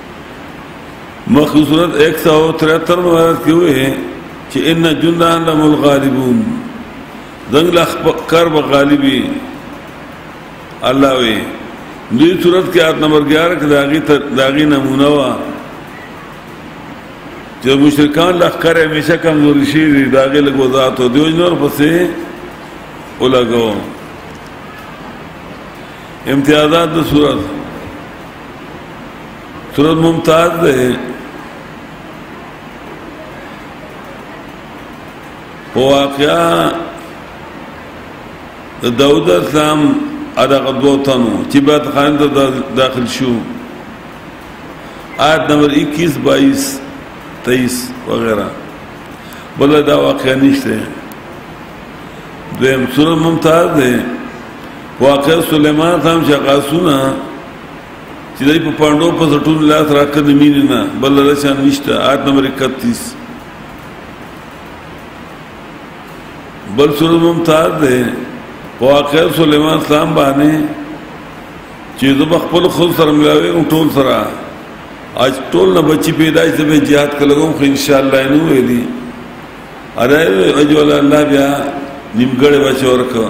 Speaker 1: مخکې صورت 173 مبارک کې وې چې ان جندان لم الغالبون زنګ لخ کر به غالبي الله وې دې صورت کې آیت نمبر 11 کې داغي داغي نمونه وا چې مشرکان لخ کر همیشه کمزوري شي داغي لګ وضاحت او دیو نور پسې ولګو امتیازات د صورت صورت ممتاز ده واقعا د داوود اسلام ادغه دوتنو چې بعد خان ته داخل شو آیت نمبر 21 22 23 وغیرہ بل دا واقعا نشته دویم سورہ ممتاز ده واقع سليمان هم چې غاسونه چې دای په پاندو په زټون لاس راکړ د مين نه بل له شان نشته آیت نمبر 31 بل سورۃ ممتاز ده واقع سليمان اسلام باندې چې زب خپل خود سره ملاوي او ټول سره اج ټول نه بچي پیدا چې به jihad کلګم خو ان شاء الله نو ویلي اره اجول الله بیا نیمګړې بچ ورکړه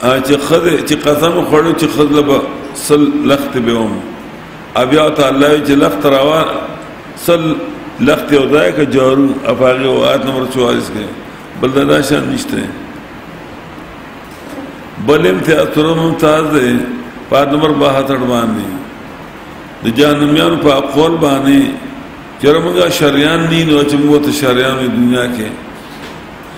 Speaker 1: چې خزه چې قسم خوړو چې خزله به سل لخت به وم بیا ته الله چې لخت راوا سل لخت او ځای کې جارو افاغه او آیت نمبر 44 کې بل دا شان نشته بل امتیاز تر ممتاز دی په نمبر 72 باندې د جهنميان په اقوال باندې چرمګه شریان نه نو چې موږ ته شریان دنیا کې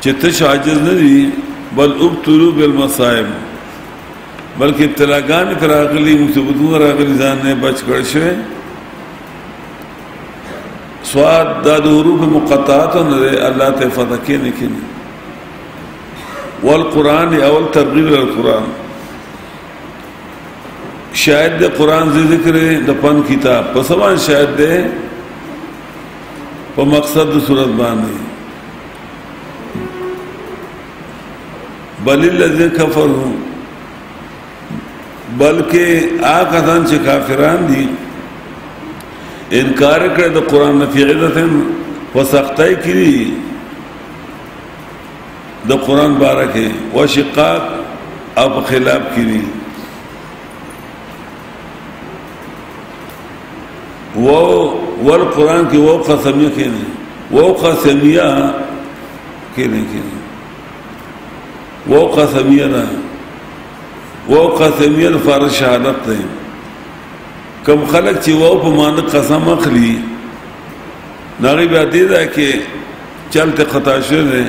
Speaker 1: چې تش عاجز نه دي بل ابتلو بالمصائب بلکې ابتلاګان تر اغلی مصیبتونه راغلي ځان نه بچ کړ شوی سواد د حروف مقطعات نه الله ته فتح کې نه کینی والقران اول ترغیب القران شاید د قران ذکر د پن کتاب په سبا شاید ده په مقصد د صورت باندې بل الذين كفروا بلکې هغه ځان چې کافران دي انکار کړ د قران نه فعلتن وسختای کړي د قران بارکه وشقاق او خلاف کړي واو ور قران کې واو قسمیه کې نه واو قسمیه کې نه کې نه واو قسمیه نه واو قسمیه لپاره شهادت ده کم خلک چې واو په معنی قسم اخلي نغی بیا دې ده کې چلته خطا شوی دی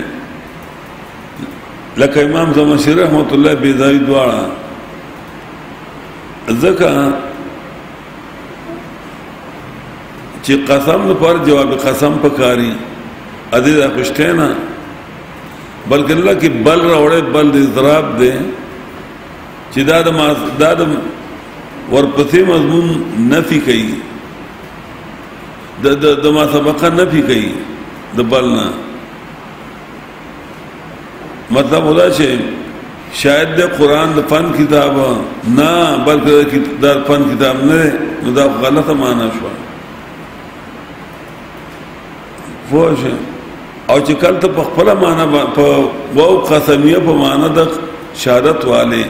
Speaker 1: لکه امام زمان شیر رحمت الله بیزاوی دواړه ځکه چې قسم پر جواب قسم پکاري ا دې دا پښته نه بلکې الله کې بل راوړې بل دې ضرب دې چې دا د ما دا د ورپسې مضمون نفي کوي د د ما سبقه نفي کوي د بلنا مطلب ودا چې شاید د قران د فن کتاب نه بلکې د فن کتاب نه نو دا غلطه معنا شو فوج او چې کله ته په خپل معنا په وو قسمیه په معنا د شهادت والے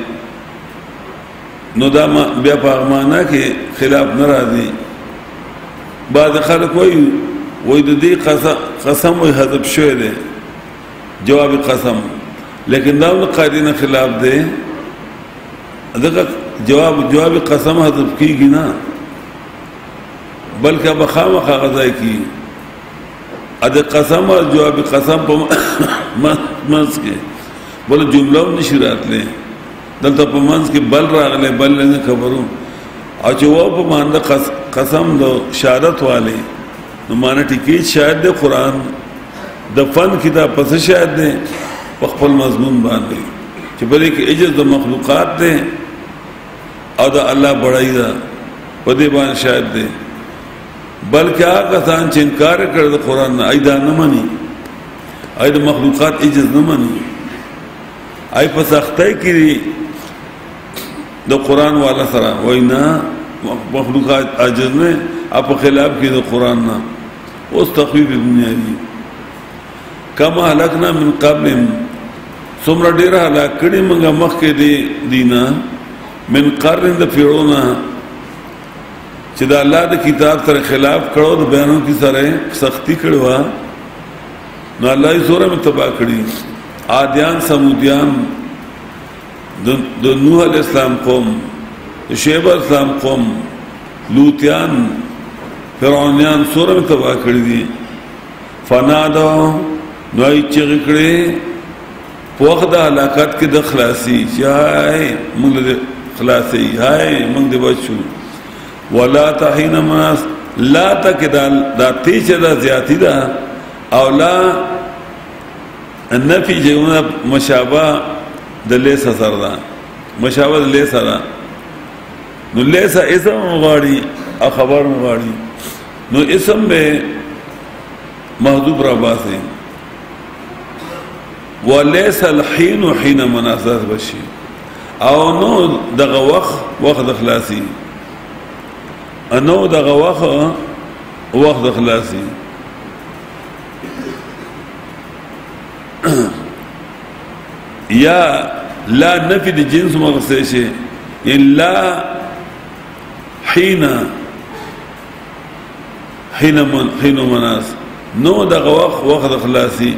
Speaker 1: نو دا ما بیا په معنا کې خلاف نه راځي بعض خلک وایي وای د دې قسم قسم وي حذف شوی دی جواب قسم لیکن دا د قاعده نه خلاف دی دغه جواب جواب قسم حذف کیږي نه بلکې بخامه غزای کی ا د قسم او جواب قسم په منځ کې بل جمله نشی راتله دلته په منځ کې بل راغلی بل نه خبرو او چې و په مانده قسم د شهادت والے نو معنی ټکی شاید د قران د فن کتاب پس شاید دی په خپل مضمون باندې چې بلې کې اجز د مخلوقات دی او د الله بڑای دا په دې باندې شاید دی بلکې هغه ځان چې انکار کړ د قران نه ایدا نه مني اې د مخلوقات اجز نه مني اي په سختۍ کې دي د قران والا سره وینا مخلوق عاجز نه اپ خلاف کې د قران نه اوس تخویب دنیا دي کما هلکنا من قبل څومره ډیر هلاک کړي موږ مخکې دي دینا من قرن د پیړونه چې د الله د کتاب سره خلاف کړو د بیانو کی سره سختی کړو نو الله یې زوره مې تبا کړي عادیان سمودیان د نوح علی السلام قوم شعیب اسلام قوم لوتیان فرعونیان سوره مې تبا کړي دي فنا دا نو یې چغې کړې په وخت د هلاکت کې د خلاصي چې هاي موږ خلاصي هاي موږ د بچو ولا تهین مناس لا تک دا دا تیچ دا زیاتی دا او لا نفی جهونه مشابه د لیس سره دا مشابه د لیس سره نو لیس اسم غاړي او خبر غاړي نو اسم به محذوب را باسي وليس الحين حين مناسبت بشي او نو دغه وخت وخت خلاصي انو دغه وخت وخت خلاصي یا لا نفی د جنس مغسه شي الا حين حين من حين مناس نو دغه وخت وخت خلاصي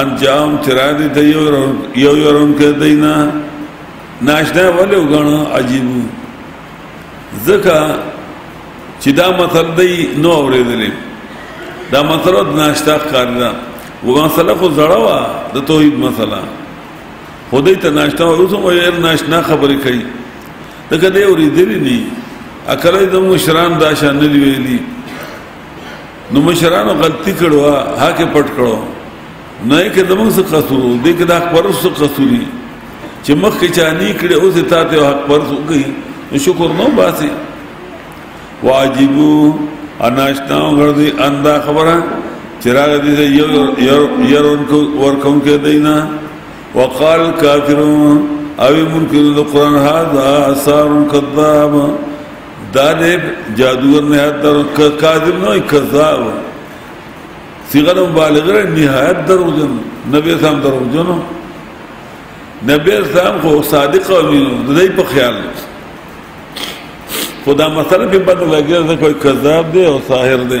Speaker 1: انجام چرای دی دی یو یو یورون کې دی نه ناشنا ولې وګڼو عجیب ځکه چې دا مطلب دی نو اورېدلې دا مطلب ناشتا کار نه و مسله خو زړه وا د توحید مسله خدای ته ناشنا او اوس مو یې ناشنا خبرې کوي دا کله اورېدلې نه اکلې د مشران دا شان نه ویلي نو مشرانو غلطی کړو هغه پټ کړو نه کې زموږ څه قصور دې کې د حق پرس څه قصوري چې مخ کې چانی کړي اوس ته ته حق پرس وګي شکر نو باسي واجبو اناشتاو غردي اندا خبره چراغ دې یو یو یو ورکو ورکو کې دینا وقال کافرون او منکر القران هذا اثار كذاب دا دې جادوګر نه تر کاذب نه کذاب صيغه مبالغه نهایت دروغجن نبی سم دروغجن نبی سم خو صادق او دې په خیال خدا مسله په بدل لګي دا کوئی کذاب دی او ساحر دی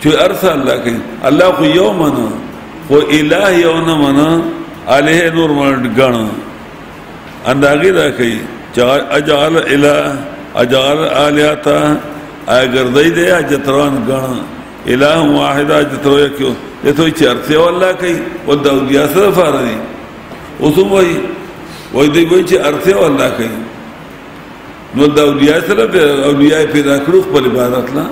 Speaker 1: چې ارث الله کوي الله خو یو منو خو الہ یو نه منو الہ نور منډ غنو انداګه دا کوي چې اجعل الہ اجعل الہتا اگر دای دی اجتران غنو الہ واحد اجترو یکو دته چې ارث یو الله کوي او د اولیاء سره فارغي اوس وایي وای دی وای چې ارث یو الله کوي نو د اولیاء سره اولیاء پیدا کړو خپل عبادت لا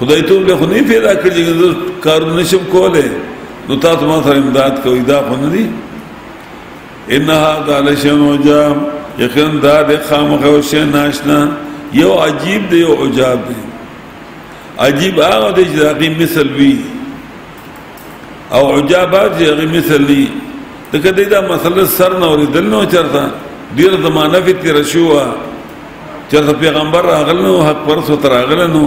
Speaker 1: خدای ته به خو نه پیدا کړی چې زه کارونه نشم کولی نو تاسو ما سره امداد کوئ دا خو نه دي ان هذا لشیء عجاب یقینا دا د خامخا او شی ناشنا یو عجیب دی یو عجاب دی عجیب هغه دی چې هغه مثل وی او عجاب هغه چې هغه مثل دی ته کدی دا مسله سر نه اوریدل نو چرته ډیر زمانہ فی تیر شوه چرته پیغمبر راغلنو حق پرس وتر راغلنو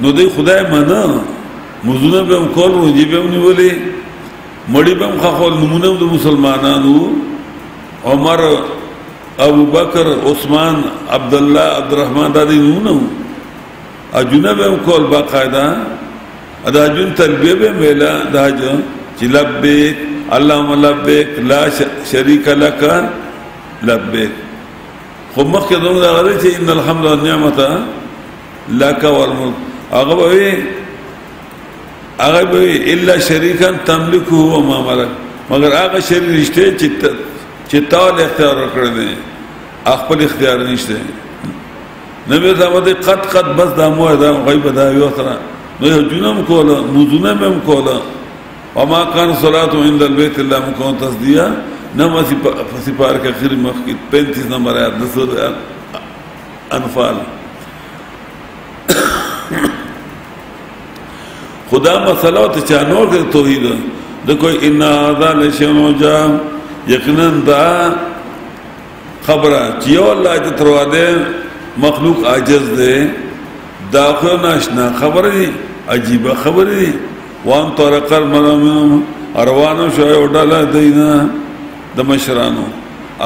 Speaker 1: نو دی خدای مانا مزونه به کول روزي به نیولې مړی به خپل نمونه د مسلمانانو عمر ابو بکر عثمان عبد الله عبد الرحمن دا دی نمونه اجونه به کول باقاعده ادا جون تلبیه به ویلا دا جو چې لبیک اللهم لبیک لا شریک لک لبیک خو مخکې دوم دا غوي چې ان الحمد والنعمت لك والملك هغه وي هغه وي الا شريكا تملكه وما ملك مگر هغه شریک نشته چې چې تا له اختیار کړی دی خپل اختیار نشته نبی زمد قد قد بس دامو دا غیب دا یو سره نو جنم کوله مزنم کوله وما کان صلات عند البيت الله مکو تصدیه نما سپار کا خیر مخ کی 35 نمبر آیات دسر انفال خدا مسئلہ ته چا نور کې توحید د کوئی ان هذا لشنو جا یقینا دا خبره چې یو الله دې تروا دې مخلوق عاجز دې دا خو ناشنا خبره دي عجیب خبره دي وان طرق الملأ منهم اروانو شو یو ډله دینا د مشرانو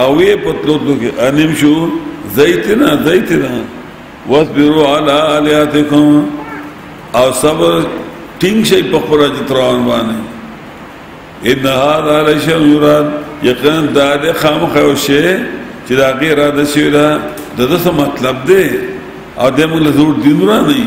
Speaker 1: او یې په تلو تلو کې انیم شو زیتنا زیتنا واصبروا علی الیاتکم او صبر ټینګ شي په خپل اجت روان باندې ان هذا لشم یراد یقینا دا د خامخ او شی چې دا غیر اده شي دا د څه مطلب دی او د موږ له زور دین را نه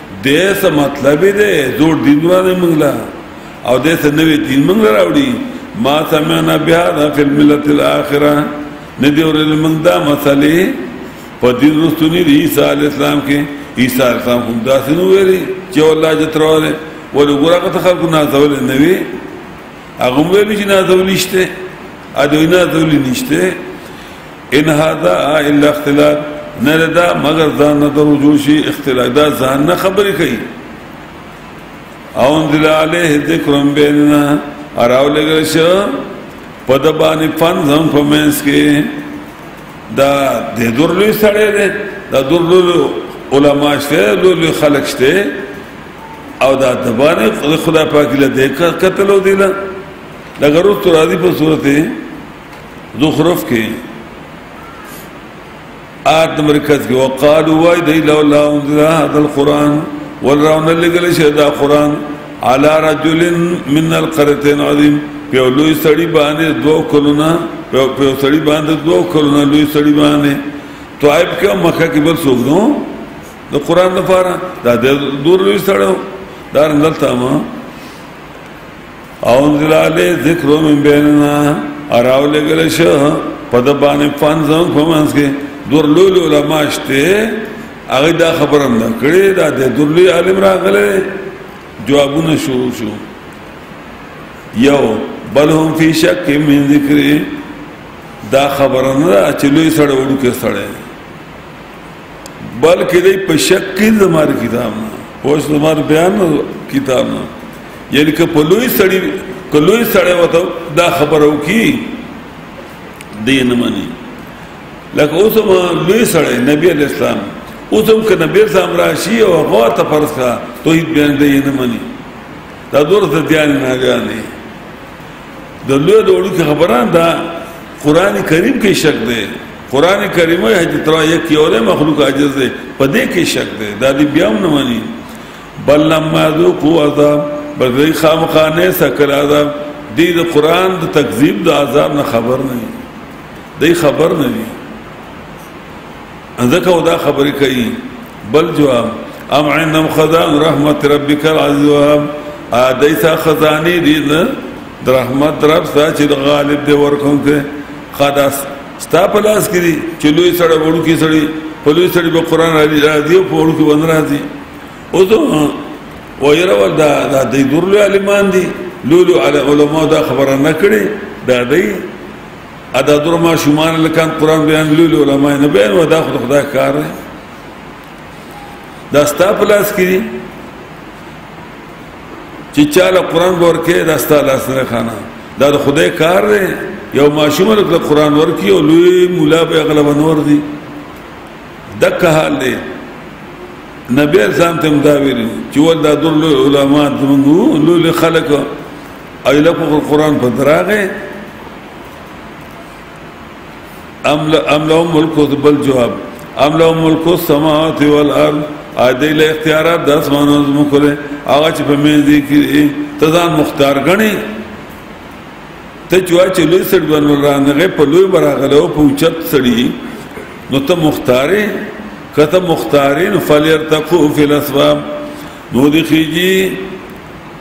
Speaker 1: دې څه مطلب دې زور دین را نه منګلا او دې څه نوې دین منګ راوړي ما سمعنا بها د فل ملت الاخره نه دی اورل منګ دا مسلې په دې رسونی دی عیسی علی السلام کې عیسی علی السلام هم دا سينو ویلي چې الله جتراله ولې ګورغه ته خلکو نه ځول نه وی هغه ویلي چې نه ځول نشته ا دوی نه ځول نشته ان هذا الا اختلاق نه دا مگر ځان نه درو جوړ شي اختلاق دا ځان نه خبرې کوي او انزل عليه ذکر بيننا اراو لګل شو په د باندې فن زم په مینس کې دا د درلو سره ده دا درلو علما شته درلو خلق شته او دا د باندې خدا پاک له دې قتل ودی لا لګرو تو راضي په صورت زخرف کې آت مرکز کې وقالو وای دی لولا انزل هذا القران ولرون لګل شه دا قران على رجل من القريتين عظيم په لوی سړی باندې دوه کلونه په سړی باندې دوه کلونه لوی سړی باندې طائب کې مکه کې بل څوک نو د قران لپاره دا د دور لوی سړی دا رنګل تمام انزل علی ذکر من بیننا اراو لګل شو په د باندې پنځم کومنس کې دور لول علماء شته هغه دا خبرم نه کړې دا د درلی عالم راغله جوابونه شروع شو یو بل هم فی شک من ذکر دا خبره نه چې لوی سره وړو کې سره بلکې دی په شک کې زمار کتاب نه پوه زمار بیان کتاب نه یعنی که په لوی سړی که لوی سړی وته دا خبره وکي دی نه مانی لکه اوس ما لوی سړی نبی علیہ السلام اوس هم که نبی سلام راشي او هغه ته پرسا توحید بیان دی نه مانی دا دور ته دیان نه غانې د لوی ډول خبره ده قران کریم کې شک دی قران کریم ہے چې ترا یک یوره مخلوق عاجز دی په دې کې شک دی دا دی بیا نه مانی بل لما ذو قوت بل دې خامخانه سکر عذاب دې د قران د تکذیب د عذاب نه خبر نه دی دې خبر نه دی ځکه دا خبرې کوي بل جواب ام عندهم خزان رحمت ربک العزیز وهاب ا دې څخه خزانه دې د رحمت رب سره چې غالب دې ورکوم کې خداس ستا په لاس کې دي چې لوی سړی وړو کې سړی په لوی سړی په قران راځي راځي په وړو کې ون راځي او زه وایره ول دا دا د دورلو عالمان دي لولو علی علماء دا خبره نه کړي دا دی ادا در ما شومان لکان قران بیان لولو علماء نه بیان و دا خود خدا کار دی دا ستا په لاس کې دي چې چاله قران ورکه دا ستاسو لاس نه خانه دا د خدای کار دی یو ماشوم له قران ورکی او لوی مولا به اغلب نور دی دک حال دی نبی اسلام ته دا ویل چې ول دا دل علماء زمونږ لوی خلک ایله قران په دراغه ام ام لهم ملک بل جواب ام لهم ملک السماوات والارض ا دې له اختیارات د اسمانو زمکو له هغه چې په مې دي کې تزان مختار غني ته چوا چې لوی سړ باندې رانغه په لوی براغله او په چت سړی نو ته مختارې کته مختارین فلیرتقو فی الاسباب نو دی خیجی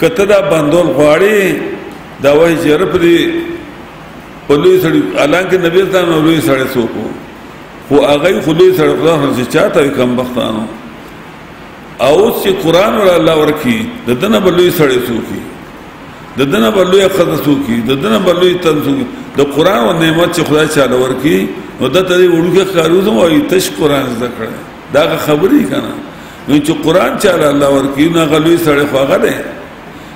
Speaker 1: که ته دا بندول غواړې دا وایي چې رب دې په لوی سړي الانکه نبی ته نو لوی سړی څوک خو هغه خو لوی سړی خدا هرڅه چاته کم بختانو او چې قران ول الله ورکی د دنه په لوی سړی څوک د دنه په لوی خدای څوک د دنه په لوی تن څوک د قران او نعمت چې خدای چاله ورکی نو د ته وړوګه کارو زموږ تش قران ذکر دا خبرې کنه نو چې قران چاله الله ورکی نه غلوی سره خواغه ده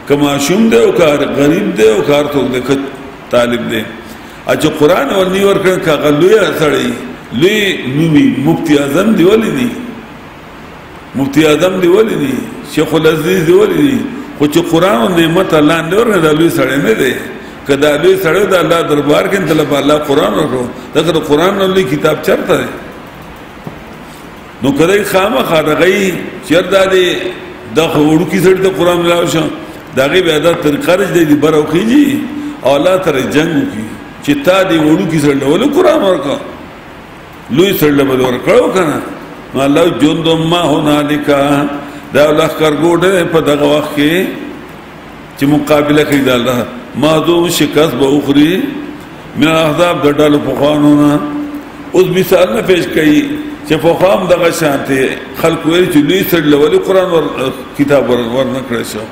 Speaker 1: کما شوم ده او کار غریب ده او کار ته ده کت طالب ده اچ قران ور نی ور کړ کا غلوی سره لوی نومي مفتی اعظم دی ولې دی مفتی اعظم دی ولې دی شیخ العزیز دی ولې دی خو چې قران او نعمت الله نه ور نه لوی سره نه ده کدا لوی سره ده الله دربار کې تل الله قران ورو دا قران نو لوی کتاب چرته ده نو کدی خامخا د غي چردا دی د خورو کی سړی ته قران ملاو شه داغه بیا دا تر خرج دی برو کیږي او الله تر جنگ کی چې تا دی وړو کی سړی ول قران ورکا لوی سړی بل ورکړو کنه نو الله جون دوم ما هنالک دا لخر ګوډه په دغه وخت کې چې مقابله کوي د الله ما دو شکست به اخري من احزاب د ډلو په خوانو نه اوس مثال نه پیش کوي چې په خام دغه شانته خلق ویل چې لوی سړي لولي قران ور کتاب ور ور نه کړی شو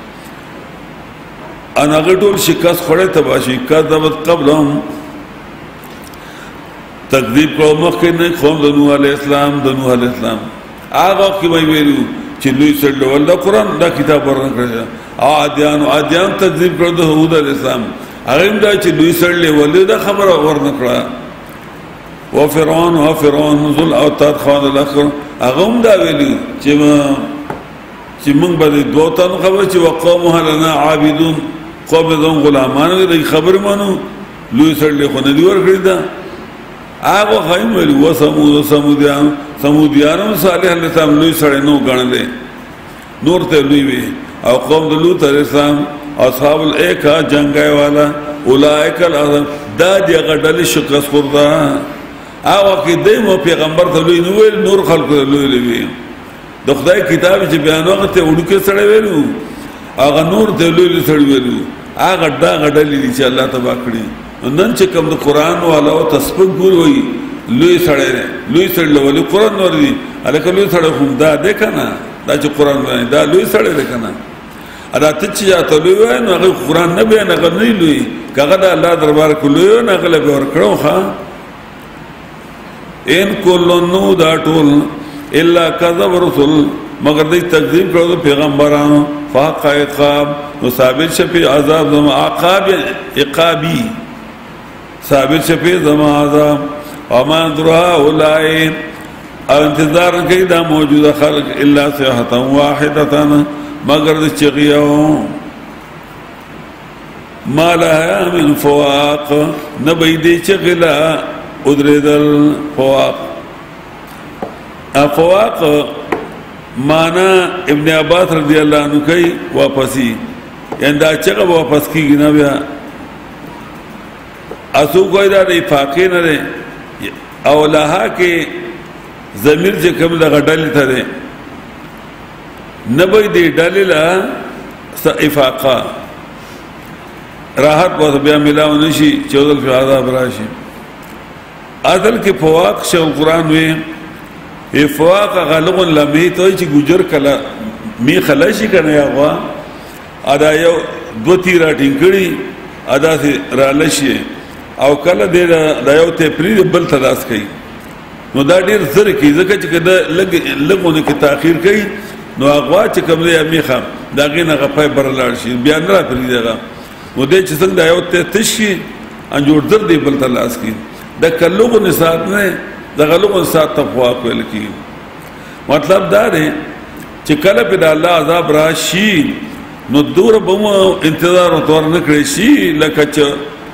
Speaker 1: انا غټول شکست خړې تباشي کذبت قبلهم تکذیب کو مخکې نه قوم د نوح علی السلام د نوح علی السلام هغه وخت کې مې ویلو چې لوی سړول دا قران دا کتاب ورنه کړی او ادیان او ادیان تکذیب کړو د هود علی السلام هغه دا چې لوی سړل ولې دا خبره ورنه کړه او فرعون او فرعون ذل او تر خان الاخر هغه هم دا ویلو چې چې موږ به دوه تن خبر چې وقوم هلنا عابدون قوم زم غلامان دي خبر مانو لوی سړل خو نه دی ور کړی دا هغه خاين ویل و سمود سمودیان سمودیانو صالح علیه السلام لوی سره نو غنل نور ته لوی وی او قوم د لوط علیه السلام اصحاب الیکا جنگای والا اولائک العظم دا دی غډل شکست خوردا هغه کې د مو پیغمبر ته لوی نو ویل نور خلق ته لوی لوی د خدای کتاب چې بیان وخت ته وډکه سره ویلو هغه نور ته لوی سره ویلو هغه دا غډل دي چې الله تبارک کړی نو نن چې کوم د قران والا او تسبق ګور وي لوی سړی نه لوی سړی لولي قران نور دي الکه لوی سړی خو دا ده کنه دا چې قران باندې دا لوی سړی ده کنه ادا ته چې یا ته لوی وای نو هغه قران نه به نه غنی لوی کغه دا الله دربار کو لوی نه غلب ور کړو ها ان کل نو دا ټول الا کذب رسول مگر دی تکذیب کړو پیغمبرانو فاق عقاب نو ثابت شپی عذاب زم عقاب عقابی ثابت شپی زم عذاب وما درها اولای او انتظار کوي دا موجوده خلق الا صيحه واحده مگر د چغيو ما لها من فواق نبی دی چغلا ادریدل فواق افواق معنا ابن عباس رضی الله عنه کوي واپسی یعنی دا چغه واپس کیږي نه بیا اسو کوی دا دی فاقې نه دی او لها کې ضمیر چې کوم دغه ډلې ته دی نبی دی ډلې لا افاقا راحت وته بیا ملاو نشي چې ودل په عذاب راشي اصل کې فواق شو قران وي افواق غلغ لمه ته چې ګجر کلا می خلاشي کنه یا غوا ادا یو دو تیرا ټینګړي ادا سي رالشي او کله دې دا یو ته پری بل تلاش کوي نو دا ډیر زر کی ځکه چې کده لګ لګونه کې تاخير کوي نو هغه چې کوم دی میخه دا غینه غپای برلاړ شي بیا نه راپری دیغه و دې چې څنګه یو ته تشي ان جوړ در دی بل تلاش کی د کلوغو نسات نه د غلوغو نسات تقوا کول کی مطلب دا دی چې کله په الله عذاب راشي نو دور بمو انتظار او تور نه کړی شي لکه چې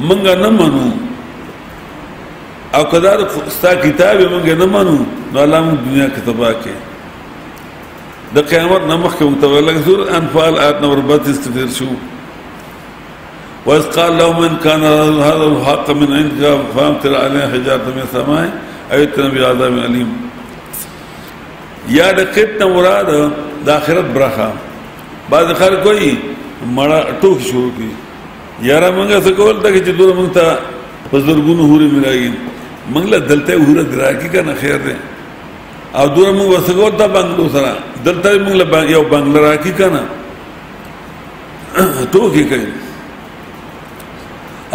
Speaker 1: منګه نه منو او کدا ستا کتاب منګه نه منو نو الله مون دنیا کې تباہ کې د قیامت نمخ کې متول لګ سور انفال آیت نمبر 32 ته شو وَإِذْ قَالَ لَهُمْ إِنْ كَانَ هَذَا الْحَقَّ مِنْ عِنْدِكَ فَأَمْطِرْ عَلَيْنَا حِجَارَةً مِنَ السَّمَاءِ أَوْ ائْتِنَا بِعَذَابٍ أَلِيمٍ یا د قیت نه مراد د آخرت برخه بعض خلک کوي مړه ټوک شروع کی یاره مونږه څه کول ته چې دوره مونږ ته په زرګونو هورې ملاږي مونږ له دلته هوره دراکې کنه خیر دی او دوره مونږ څه کول ته بنگلو سره دلته مونږ له یو بنگله راکې کنه ټوکې کوي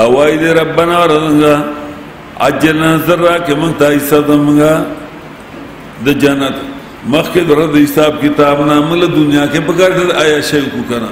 Speaker 1: او وای دې ربنا ورنګا اجلنا ذرا کې مونږ ته ایسا دمغا د جنت مخکې درته حساب کتاب نامه له دنیا کې پکړ آیا شي کو کنه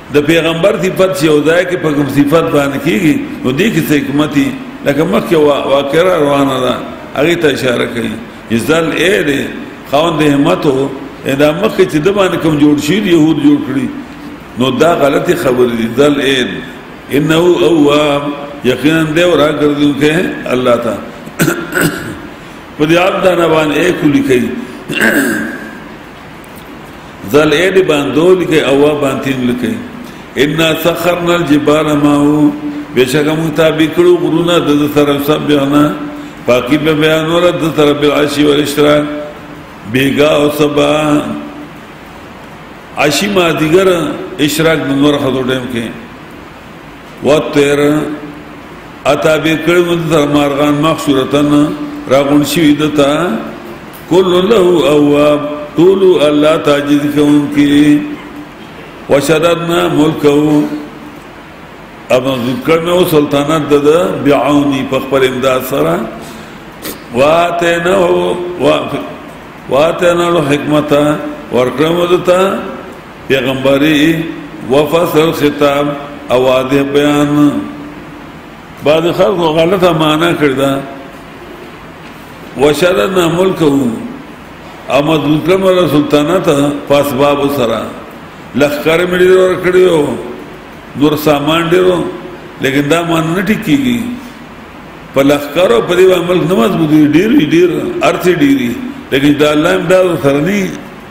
Speaker 1: د پیغمبر صفت چې یوځای کې په کوم صفت باندې کیږي نو دې کې څه حکمت دی لکه مخکې واقعه روانه ده هغه ته اشاره کوي ځل اې دې خوند همت او دا مخکې چې د باندې کوم جوړ شي يهود جوړ کړی نو دا غلطي خبره دي ځل اې انه اواب یقینا دې ورا ګرځون کې الله تا په دې عبد نه باندې اې کلی کوي ځل اې دې باندو لکه او باندې لکه ان سخرنا الجبال معه بشک مون تابع کړو غرونه د طرف سب بیانا باقی به بیان ور د طرف العشی والاشراق بیگا او سبا عشی ما دیګر اشراق د نور خدو ټیم کې وتر اتا به کړو د تر مارغان مخصورتن راغون شي دتا کل له اواب طول الله تاجد کون کی وشددنا ملکو اب ذکر نو سلطنت د بعونی په خپل امداد سره واته نو واته نو حکمت ورکړم دتا پیغمبري وفصل خطاب او واده بیان بعض خلکو غلطه معنا کړی دا وشدنا ملکه او مضبوط کړم له سلطنت پاس باب سره لخر مې ډیر ور کړیو نور سامان ډیرو لیکن دا مان نه ټکیږي په لخر او په دې عمل نه مضبوط ډیر ډیر ارته ډیری لیکن دا الله امداد سره نه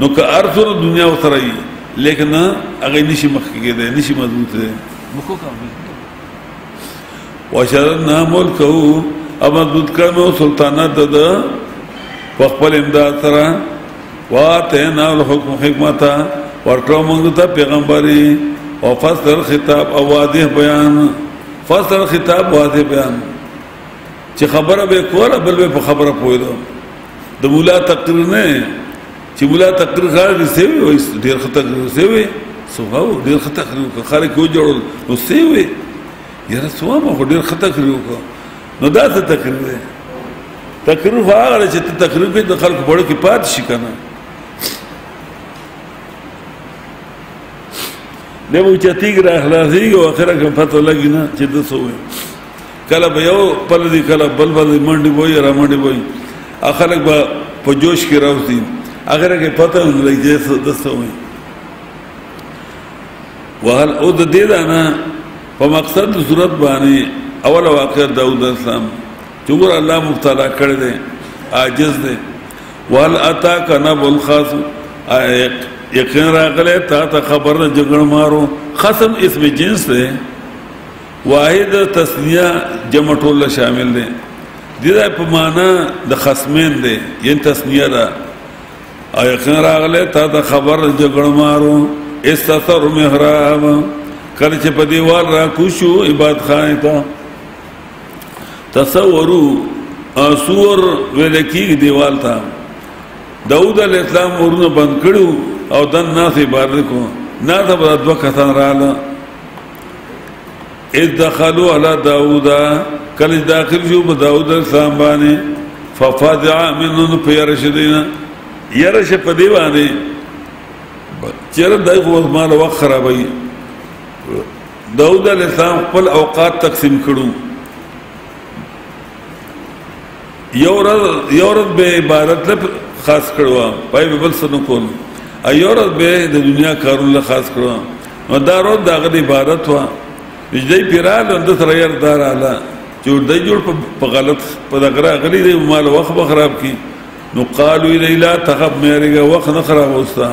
Speaker 1: نو که هر څوره دنیا ورسره وي لیکن هغه نشي مخکې کېدی نشي مضبوط دی وشرنا ملکه او مضبوط کړ مې سلطنت د ده په خپل امداد سره واتینا الحکم حکمت ورکړو موږ ته پیغمبري او فصل خطاب او واضح بیان فصل خطاب واضح بیان چې خبره به کوله بل به په خبره پوهیدو د مولا تقریر نه چې مولا تقریر خار دي سی وي ډیر خطر دي سی وي سوغاو ډیر خطر خرو خار کو جوړل نو سی وي یاره سو ما ډیر خطر خرو کو نو دا څه تقریر دی تقریر هغه چې تقریر به د خلکو بڑو کې پات شي کنه د مو چتیګ را خلاصيږي او اخره کې پته لګی نه چې د سوې کله به یو پل دی کله بل بل منډي وای را منډي وای اخلک به په جوش کې راوځي اخر کې پته نه لګي چې څه دسته وای وهل او د دې دا نه په مقصد د صورت باندې اول واقع داوود اسلام چې ګور الله مبتلا کړی دی عاجز دی وهل اتا کنا بول خاص یقین راغله تا ته خبر نه جګړ مارو خصم اسم جنس دی واحد تسنیه جمع ټول شامل دی دي دا په معنا د خصمین دی یعنی تسنیه ده او یقین راغله تا ته خبر جګړه مارو استثر محراب کله چې په دیوال را کوشو عبادت خانه ته تصورو اسور ولکی دیوال ته داود علیہ السلام ورونه بند کړو او دن ناس عبادت کو نه دا دوه کسان رااله ادخلوا على داوود کله داخل شو په داوود السلام باندې ففزع منن فيرشدنا يرش په دی باندې چیر دای خو مال وخت خرابای داوود علیہ السلام خپل اوقات تقسیم کړو یو ورځ یو ورځ به عبادت له خاص کړو پای به بل سره کول ایو ورځ به د دنیا کارونه له خاص کړو نو دا ورځ د غد عبادت وا نږدې پیرال اند سره یار دار اعلی چې د جوړ په غلط په دغره غلی دی مال وخت خراب کی نو قالو الیلا تخب مېرګه وخت نه خراب وستا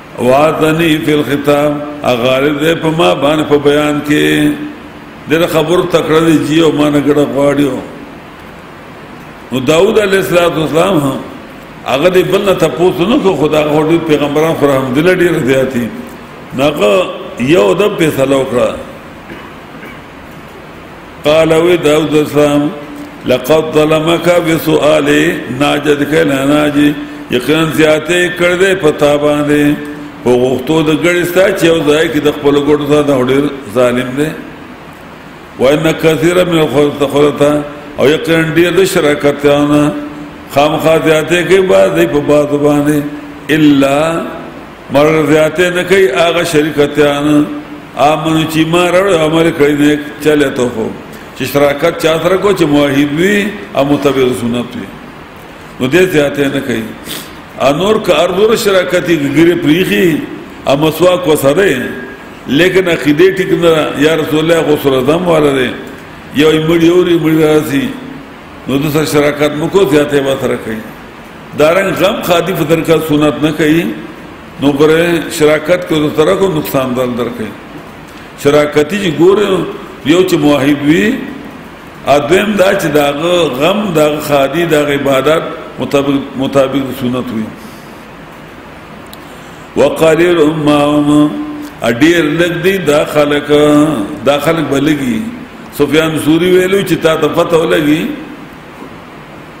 Speaker 1: واتنی فی الختام اغالب دې په ما باندې په بیان کې دغه خبر تکړه دی جی او ما نه ګړه غواړیو نو داوود علیه السلام هم هغه دې بل نه تاسو نه کو خدا غوډي پیغمبران خو رحم دل ډیر زیاتی ناغه یو د په سلو کړه قال وی داود اسلام لقد ظلمك بسؤال ناجد کنا ناجي یقینا زیاته کړ دې پتا باندې په غوښتو د ګړستا چې او ځای کې د خپل ګړو سره د هډیر ظالم دی وان کثیر من خلطه او یقینا ډیر د شراکتانه خامخا زیاته کې بعد په بعد باندې الا مرګ زیاته نه کوي هغه شرکتان امنو چې ما رړ عمل کړی نه چلے ته هو چې شراکت چا سره کو چې موحد وي او متبع سنت وي نو دې زیاته نه کوي انور کا ارور شراکتي ګګره پریخي او مسواک وسره لیکن عقیده ټیک نه یا رسول الله غسل اعظم والا دی یو مړی اوري مړی راځي نو د سره شراکت مکو زیاته به سره کوي دارنګ غم خادي په طریقه سنت نه کوي نو پر شراکت کې د طرفو نقصان دل درکې شراکتی چې ګور یو چې موحد وي ادم دا چې دا غم دا خادي دا عبادت مطابق مطابق سنت وي وقليل ما هم اډیر لګ دي دا خلک دا خلک بلګي سفیان سوری ویلو چې تا ته پته ولګي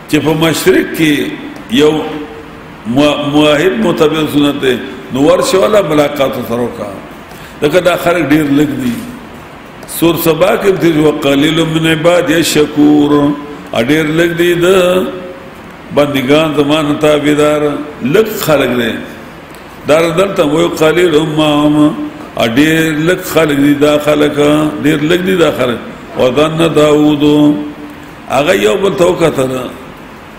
Speaker 1: چې په مشرق کې یو موحد متبع سنت دی نو ورشه ولا ملاقات سره وکا دغه دا خلک ډیر لګ دي سور سبا کې تیز وقلیل من عباد یشکور اډیر لګ دي د بندگان زمان تابعدار لګ خلک دي دار دلته وو قلیل امام اډیر لګ خلک دي دا خلک ډیر لګ دي دا خلک وظن داوود هغه یو بل ته وکتل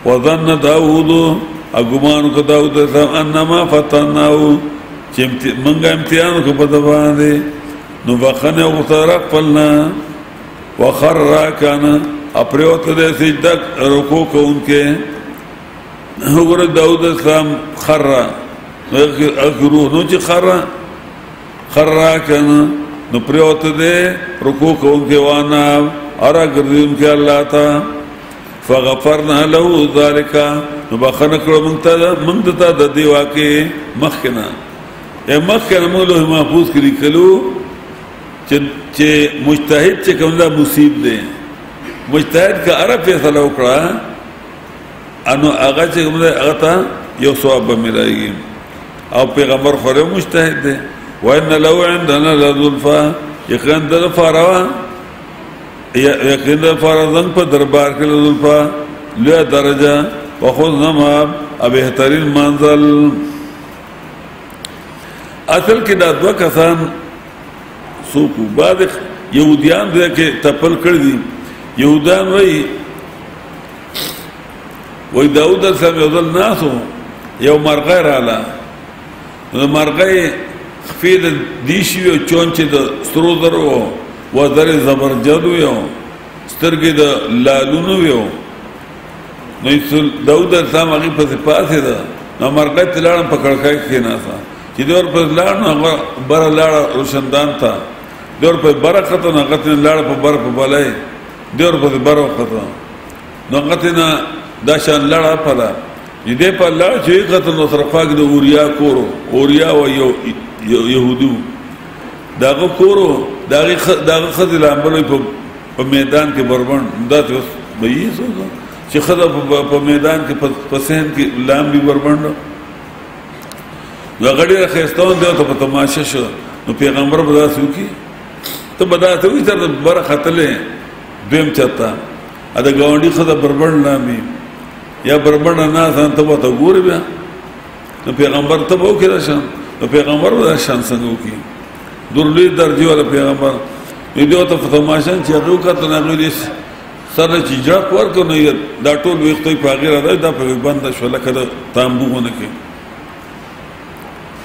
Speaker 1: وظن داوود اګمان کو داوود ته انما فتناو چې منګه امتحان کو په دوان دي نو بخنه او طرف پلنا وخر راکان اپریوت دې سجده رکوع کوونکې وګوره داوود اسلام خر نو چې خر خراکن نو پریوت دے رکو کون کے وانا ارا گردیم کے اللہ تا فغفرنا له ذالک نو بخنه کړو مونږ ته مونږ ته د دی واکه مخکنه اے مخکنه مونږ له محفوظ کړي کلو چې مجتهد چې کوم دا مصیب دی مجتهد کا اره فیصله وکړه انو هغه چې کوم دا هغه ته یو ثواب به ملایږي او پیغمبر خورې مجتهد دی وان لو عندنا لذلفا یقین در فاروا یقین در فاروا زنګ په دربار کې لذلفا لوی درجه وخذ نما او بهترین منزل اصل کې دا دوه کسان سوکو بعد يهوديان دې کې تپل کړ دي يهودان وایي وای داوود علیه السلام یو ځل ناسو یو مرغه رااله نو مرغه خپې د دیشي او چون چې د سترو درو و در زبرجد یو سترګې د لالونو یو نو داوود علیه السلام هغه په پاسه ده نو مرغه تلاړ په کړکای کې نه تا چې دور په لاړ نو بر لاړ روشندان تا دور په برکت نه غتن لاړ په بر په بلای دور په برکت نه نو قتنا دا شان لړا پدا دې په لړ چې قتل نو سره پاک د اوریا کورو اوریا و یو يهودو داغه کورو داغه داغه خزل امبل په میدان کې بربند دا ته به یې سو چې خزه په میدان کې په سهن کې لام به بربند نو غړي راخستون دی ته په تماشه شو نو پیغمبر بدا سو کی ته بدا ته وی تر بر خطلې دیم چتا ا د ګاونډي خزه بربند نامي یا بربند نه ځان ته وته ګور بیا نو پیغمبر ته وو کې راشه نو پیغمبر ولا شان څنګه وکي درلوی درجه ولا پیغمبر نو دیو ته فتماشن چې هغه کته نه غوړي سره چې جړق ورکو نو دا ټول وخت په هغه راځي دا په بند شو لکه دا تامبوونه کې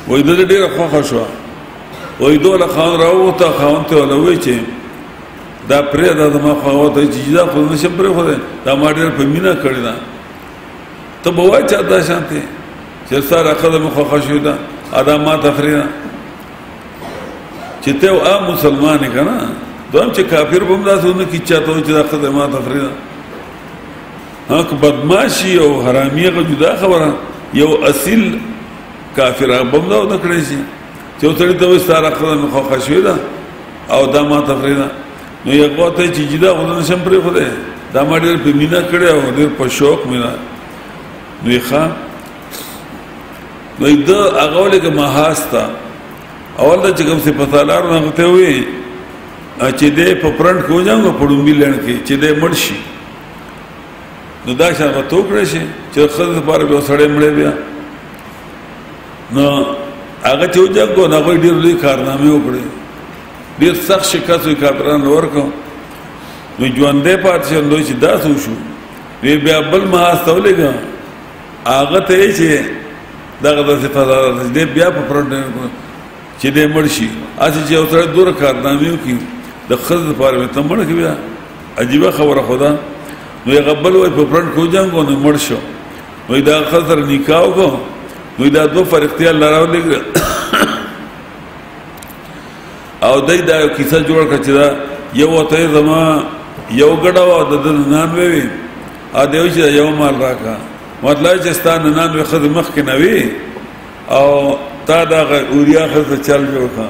Speaker 1: وای د ډېر خوښه شو وای دوله خان راوته خان ته ولوي چې دا پرې دا د ما خواوه ته چې دا خو نه شم پرې خو دا ما ډېر په مینا کړی دا ته به وای چې دا شانته چې سره خدای مخ خوښی دا ادا ما تفرینا چې ته او مسلمان کنا دوم چې کافر بم دا سونه کی چاته چې دا خدای ما تفرینا هک بدمعشی او حرامیه جدا خبره یو اصیل کافر بم دا ونه کړی شي چې وتړي ته وي سارا خپل مې خو خشوي دا او دا ما تفریدا نو یو وخت چې جدا غوډن شم پرې خو ده دا ما ډېر په مینا کړې او ډېر په شوق مینا نو یې ښا نو دا هغه لکه مهاستا اول دا چې کوم څه پتالار نه غته وي چې دې په پرنټ کو ځم په ډومبي لړ کې چې دې مرشي نو دا شان وته کړی شي چې خزه لپاره به سړې مړې بیا نو هغه ته وځه کو نه غوي ډیر لوی کارنامه وکړي ډیر سخت شکست وی کاپران ورکو نو ژوندې پات شو نو چې دا څو شو وی بیا بل ما استولګا هغه ته چې دغه د فضا دې بیا په پرونډ کو چې دې مرشي اسی چې اوسره دور کارنامه وکړي د خز لپاره مې تمړ کې بیا عجیب خبره خدا نو یې غبل وای په پرونډ کو جنگ نو مړ شو نو دا خسر نکاح وکړو نو دا دو فرښتې الله راولې او دای دا کیسه جوړ کړ چې دا یو ته زما یو ګډه و د نن وی ا دیو چې یو مال راکا مطلب چې ستان نن وی خد مخ کې نوي او تا دا اوریا خد چل جوړ کړ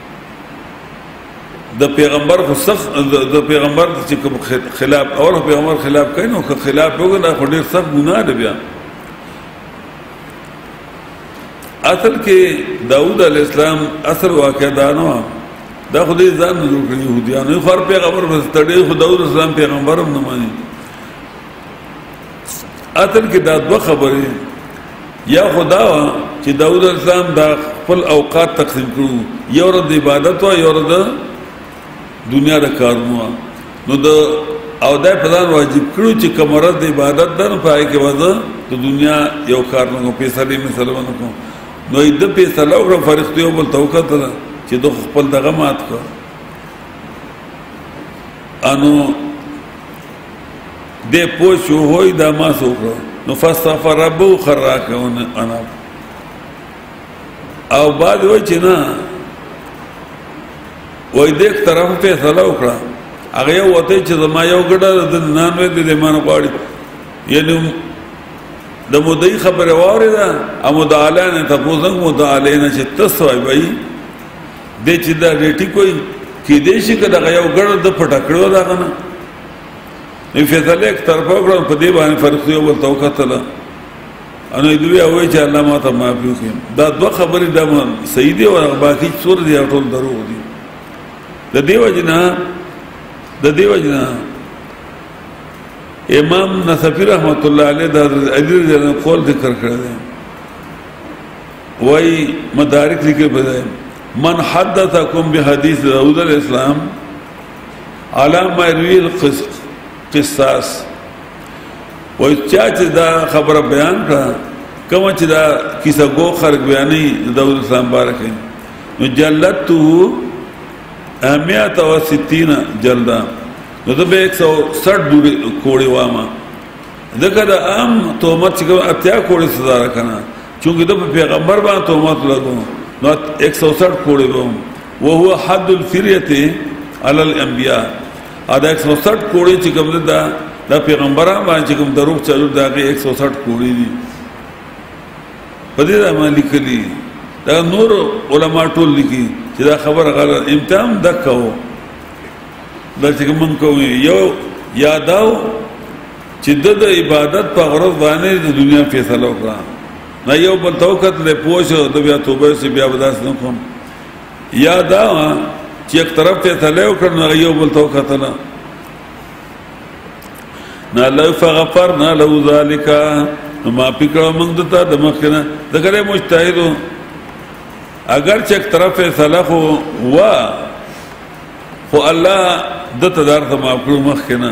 Speaker 1: د پیغمبر خو سخت د پیغمبر چې کوم خلاف اول پیغمبر خلاف کوي نو که خلاف وګنه خو ډیر سخت ګناه دی بیا اصل کې داوود علی السلام اصل واقع دا نو دا خو دې ځان نه جوړ کړی يهوديانو خو پیغمبر بس تړي خو داوود السلام پیغمبر هم نه مانی اصل کې دا دوه خبرې یا خو دا وه چې داود علیه السلام دا خپل اوقات تقسیم کړو یو ورځ د عبادت وه یو ورځ د دنیا د کارونو وه نو د او دا په ځان واجب کړو چې کوم ورځ د عبادت ده نو په هغې کې به زه د دنیا یو کار نه کوم فیصلې مې سره ونه کوم نو یې ده فیصله وکړه فرښتو یو بل ته وکتله چې ده خپل دغه مات کړه انو د پوښو هوی د ما سوکو نو فاستغفر ربو خراکون انا او بعد و چې نه وای دې طرف په فیصله وکړه هغه وته چې زما یو ګډه د نن وې د ایمان غواړي یعنی د مودې خبره واره ده امو د اعلان ته پوزنګ مو د اعلان چې تاسو وای د چې دا ریټی کوي کې دې شي که دغه یو ګړ د پټه کړو دا غنه نو فیصله یک طرفه کړو په دې باندې فرق یو بل توکتل ان دوی او چې الله ما ته معافي وکړي دا دوه خبرې د ما صحیح دي او باقي څور دي ټول درو دي د دیو جنا د دیو جنا امام نصفی رحمت الله علیه د اجر جن قول ذکر کړی وای مدارک لیکي په من حدثکم بحدیث داوود علیہ السلام علامه روی القسط قصاص و چا چې دا خبره بیان کړه کوم چې دا کیسه گو خرق بیانې داوود اسلام بارک نو جلته امیات و ستینا جلدا نو ته به 160 دوری کوړی وامه دغه د عام تهمت چې اتیا کوړی سزا راکنه چونکه د پیغمبر باندې تهمت لګو نو 160 کوړي وو او هو حد الفریته علی الانبیاء ادا 160 کوړي چې کوم دا د پیغمبران باندې کوم دروغ چلو دا 160 کوړي دي په دې دا باندې لیکلي دا نور علما ټول لیکي چې دا خبره غلط امتحان دکاو دا چې کوم کوي یو یاداو چې د د عبادت په غرض باندې د دنیا فیصله وکړه نه یو بل توکت له پوښو د بیا توبه سي بیا بداس نه کوم یا دا چې یک طرف ته تله وکړ نه یو بل توکت نه نه لو فغفرنا له ذالک نو ما پکړه موږ دته د مخکنه د کله مجتهد اگر چې یک طرف ته تله خو وا خو الله د تدارت ما پکړه مخکنه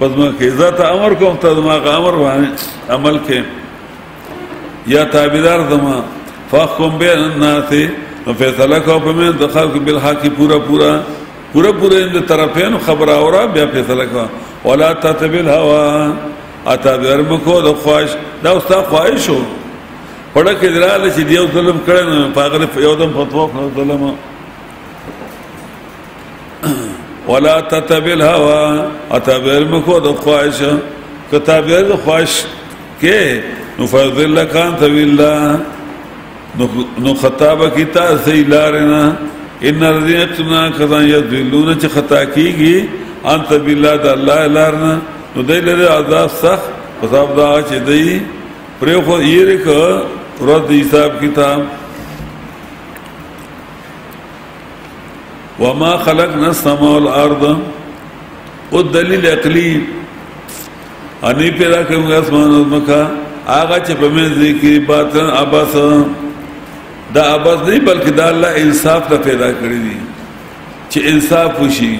Speaker 1: پس ما که ازا تا امر کوم تا ما که امر بانی عمل که یا تابدار دما فاقم بین الناسی فیصلہ کو پمین دخل کو بالحاقی پورا پورا پورا پورا اند طرفین خبر آورا بیا فیصلہ کو ولا تتبی الحوا اتا بیرم کو دا خواهش دا استا خواهش ہو پڑا که دلاله چی دیو ظلم کرن پاگر یودم فتوخ ظلمه ولا تتبل هوا اتبل مخو د خواهش کتابه د خواهش کې نو فضل کان طویل نو خطابه کی تا سی لارنا ان الذين يقتلون كذا يذلون چې خطا کیږي انت بالله د الله لارنا نو دې لري عذاب سخت عذاب دا چې دی پر خو یې رکه ورته حساب کتاب وما خلقنا السماء والارض او دلیل عقلی اني پیدا کوم اسمان او مکه هغه چې په منځ کې باطن اباس دا اباس نه بلکې دا الله انصاف ته پیدا کړی دی چې انصاف وشي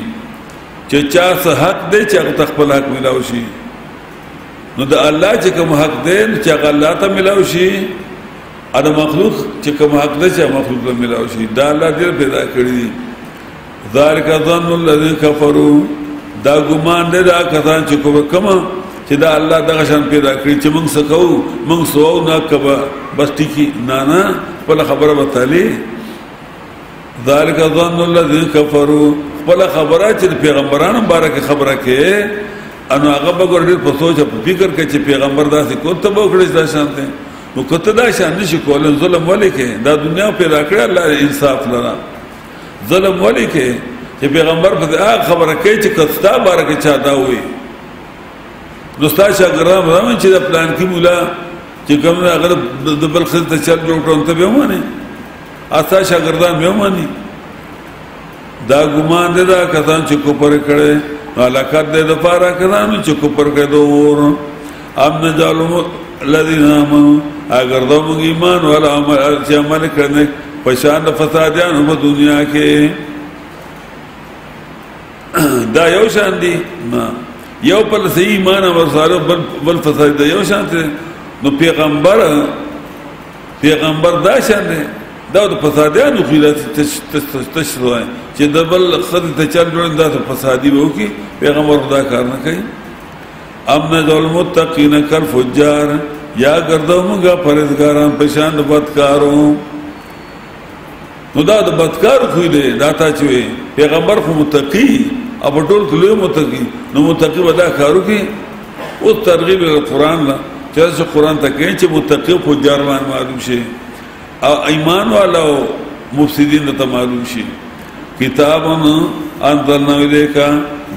Speaker 1: چې چا څه حق دی چې هغه خپل حق ملاو شي نو د الله چې کوم حق دی چې هغه الله ته ملاو شي ادا مخلوق چې کوم حق ده چې مخلوق له ملاو شي دا الله دې پیدا کړی دي ذالک ظن الذي كفروا دا ګمان دې دا کسان چې کوم کما چې دا الله دغه شان پیدا کړی چې موږ سکو موږ سو نه کبا بس ټکی نه نه خپل خبره وتالی ذالک ظن الذي كفروا خپل خبره چې پیغمبرانو مبارک خبره کې انو هغه به ګور ډېر په سوچ په فکر کې چې پیغمبر داسې کوته به وکړي دا شانته نو که ته دا شان نشي کولی نو ظلم ولې کوې دا دنیا پیدا کړې الله دې انصاف لره ظلم ولې کوې چې پیغمبر په دې هغه خبره کوي چې که ستا باره کې چا دا ووایي نو ستا شاګردان به وایي چې دا پلانکي مولا چې کوم نه هغه د بل ښځې ته چل جوړ کړو ته به یې ومنې ستا شاګردان به یې ومني دا ګمان دې دا کسان چې کوپر کړي ملکات دې د پاره کسان چې کوپر کړي دور ام نه جالو الذين امنوا اگر دا موږ ایمان ولا عمل چې عمل کړي په شان د فسادانو په دنیا کې دا یو شان دي نه یو په صحیح ایمان او سره بل بل فساد دی یو شان دی نو پیغمبر پیغمبر دا شان دی دا د فسادیانو خیرات تشروع دی چې د بل خد ته چل جوړ دا د فسادی وو کې پیغمبر خدا کار نه کوي ام نه ذل متقین کر فجار یا ګرځو موږ پرهیزګاران په شان د بدکارو نو دا د بدکار خو دی دا تا چې پیغمبر خو متقی او ټول کله متقی نو متقی ودا کارو کې او ترغیب قرآن لا چې قرآن ته کې چې متقی فجار باندې معلوم شي او ایمان والا او مفسدین ته معلوم شي کتاب انزلنا الیک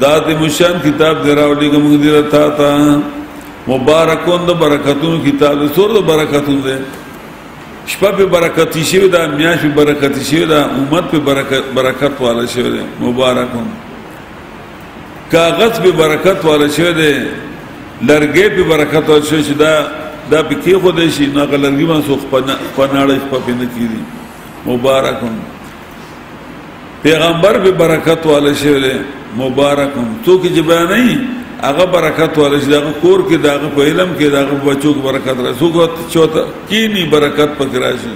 Speaker 1: دا د مشان کتاب دراو لګم غدیر تا تا مبارکون د برکتونو کتاب سور د برکتون ده شپه په برکت شي دا میاش په برکت شي دا امت په برکت برکت والا شي مبارکون کاغذ په برکت والا شوی دی لرګی په برکت والا شوی چې دا دا په کې خو دی شي نو هغه لرګي باندې څوک پناړه شپه پې نه کېږي مبارک هم پیغمبر په برکت والا شوی دی مبارک هم څوک چې بیان نه هغه برکت والا شي دغه کور کې دغه په علم کې دغه بچو کې برکت راځي څوک چوته کینی برکت پکې راشي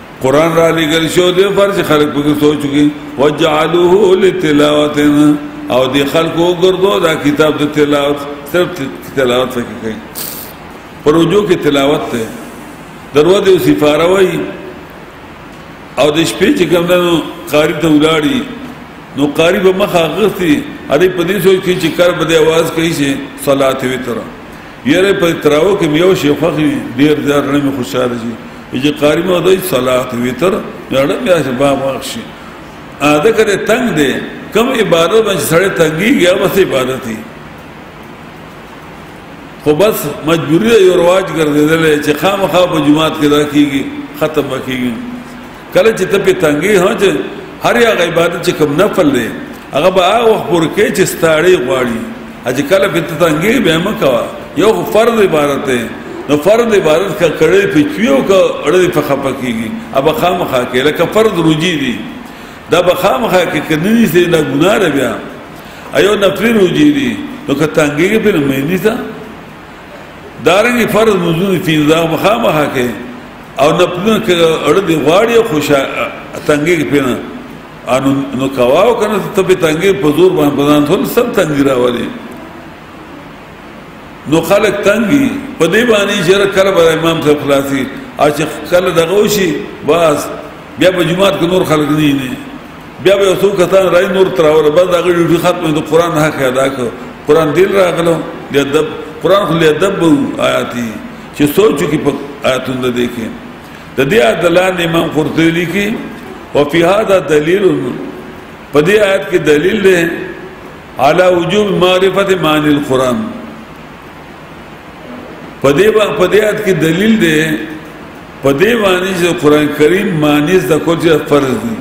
Speaker 1: قران را لګل شو د فرض خلق په سوچ کې وجعلوه لتلاوتنا او د خلقو ګردو دا کتاب د تلاوت صرف تلاوت پکې کوي پروجو کې تلاوت ته درو دې سفاره وای او د شپې چې ګمندنو قاری ته ولاړی نو قاری به مخه غستی اړې په دې سوچ کې چې کار بده आवाज کوي چې صلات وی تر یره په تراو کې یو شی خوخي ډیر ډیر نه مې خوشاله شي چې قاری مو دای صلات ویتر یړم یا چې با واخشي اده کړه تنگ دې کم عبادت باندې سړی تنګي یا بس عبادت دی خو بس مجبوری یو رواج ګرځیدل چې خامخا په جمعات کې دا کیږي ختم کیږي کله چې ته په تنګي هو چې هر یو عبادت چې کوم نفل دی هغه به هغه وخت پورې کې چې ستاړي غواړي اج کله په تنګي به مکوا یو فرض عبادت دی نو فرض عبادت کا کړي په چويو کا اړې په خپه کیږي ابا خامخا کې لکه فرض روجي دي دا به خامخا کې کني سي دا ګناه بیا ایو نفل روجي دي نو که تنګي په مې نه دارنګ فرض مزونه چې دا مخامه کې او نپلونه کې اړ دی غواړي خوشا تنګي کې نه انو نو کواو کنه ته په تنګي په زور باندې پدان ټول سب تنګي راوړي نو خلک تنګي په دې باندې چې کله به امام ته خلاصي او چې کله دغه وشي بس بیا په جمعات کې نور خلک نه نه بیا به څو کتان راي نور تر اور بعد هغه ډیوټي ختم د قران نه حق ادا کړ قران دل راغلو د ادب قران خو له ادب آیاتي چې سوچو کې په آیاتونه ده کې د دې عدلان امام قرطبي لیکي او فی هذا دلیل په دې آیت کې دلیل ده علی وجوب معرفت معنی القران په دې په دې آیت کې دلیل ده په دې معنی چې قران کریم مانیز د کول چې فرض دي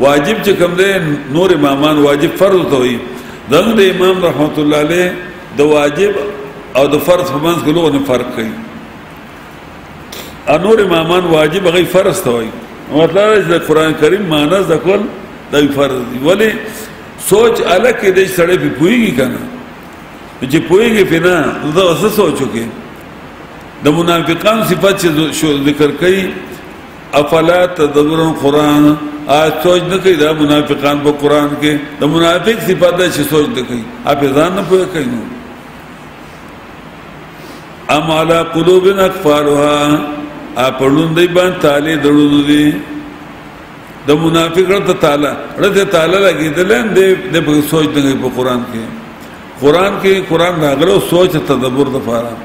Speaker 1: واجب چې کوم دی نور امامان واجب فرض ته وي دغه د امام رحمت الله علیه د واجب او د فرض په منځ کې لوغه نه فرق کوي انور امامان واجب غي فرض ته وي مطلب چې د قران کریم مانز د کول د فرض دی ولی سوچ الګ کې د سړې په پويږي کنه چې پويږي په نه دا څه سوچو کې د منافقان صفات چې ذکر کړي افلا تدبرون قران آج سوچ نه کوي دا منافقان په قران کې د منافق صفات ده چې سوچ نه کوي اپ ځان نه پوهه کوي نو ام علی قلوبنا اقفالها اپړون دی باندې تاله دړونو دي د منافق رته تعالی رته تعالی لګیدل دې د سوچ نه په قران کې قران کې قران راغلو سوچ تدبر د فاره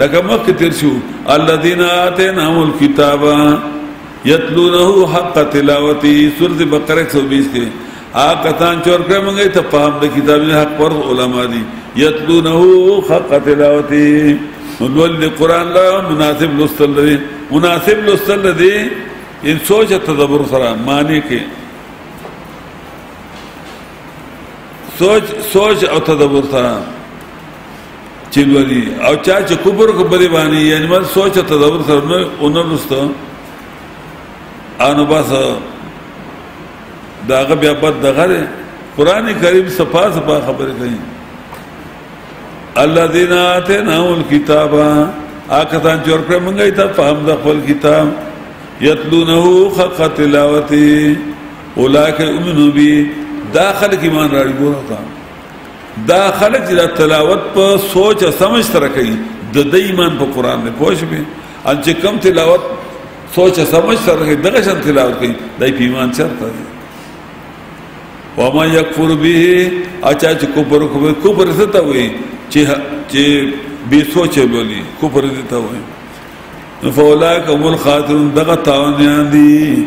Speaker 1: لکه مخکې تیر شو الذين اتينهم الكتاب يتلونه حق تلاوته سورۃ بقره 120 کې آ کتان چور کړه مونږه ته پام د کتاب نه حق پر علما دي يتلونه حق تلاوته ولول د قران لا مناسب لوستل دي مناسب لوستل دي ان سوچ تدبر سره معنی کې سوچ سوچ او تدبر سره چې لوري او چا چې کوبر کو بری باندې یعنی مر سوچ او تدبر سره نه اونرستو انو بس داغه بیا بد دغه قران کریم صفا صفا خبره کوي الذين اتيناهم الكتاب اکتان چور پر منګی ته فهم د خپل کتاب یتلونه خق تلاوتی اولئک یؤمنون بی دا خلک ایمان راړي ګوره تا دا خلک چې دا تلاوت په سوچ او سمجھ سره کوي د دې ایمان په قران نه پوه شي ان چې کم تلاوت سوچ او سمجھ سره کوي دغه شان تلاوت کوي دای په ایمان چرته دي وما یکفر به اچا چې کوپر کوپر کوپر څه ته وي چې چې بي سوچ لولي کوپر دي ته وي فولا کومل خاطرون دغه تاوانیان دي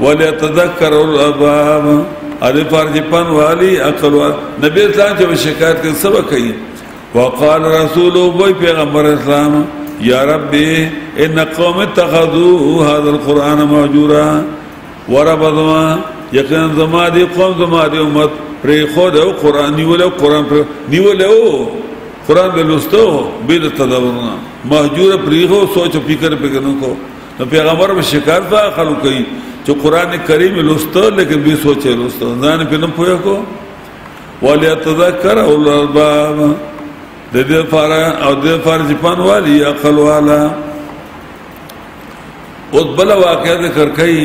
Speaker 1: وليتذکر الالباب ادي فرض پن والی عقل وا نبی اسلام چې شکایت کې سب کوي وقال رسول وي پیغمبر اسلام یا رب ان قوم اتخذوا هذا القران مهجورا وربضوا یقینا زما دي قوم زما دي امت پرې خو د قران نیول قران پر نیول او قران به لستو به تدورنا مهجور پرې خو سوچ فکر پکې نو کو نو پیغمبر به شکایت دا خلکو کوي چې قران کریم لوسته لیکن به سوچ لوسته ځان په نن پوهه کو ولی تذکر اول الباب د دې لپاره او د لپاره چې پان والی عقل والا او بل واقعه ذکر کوي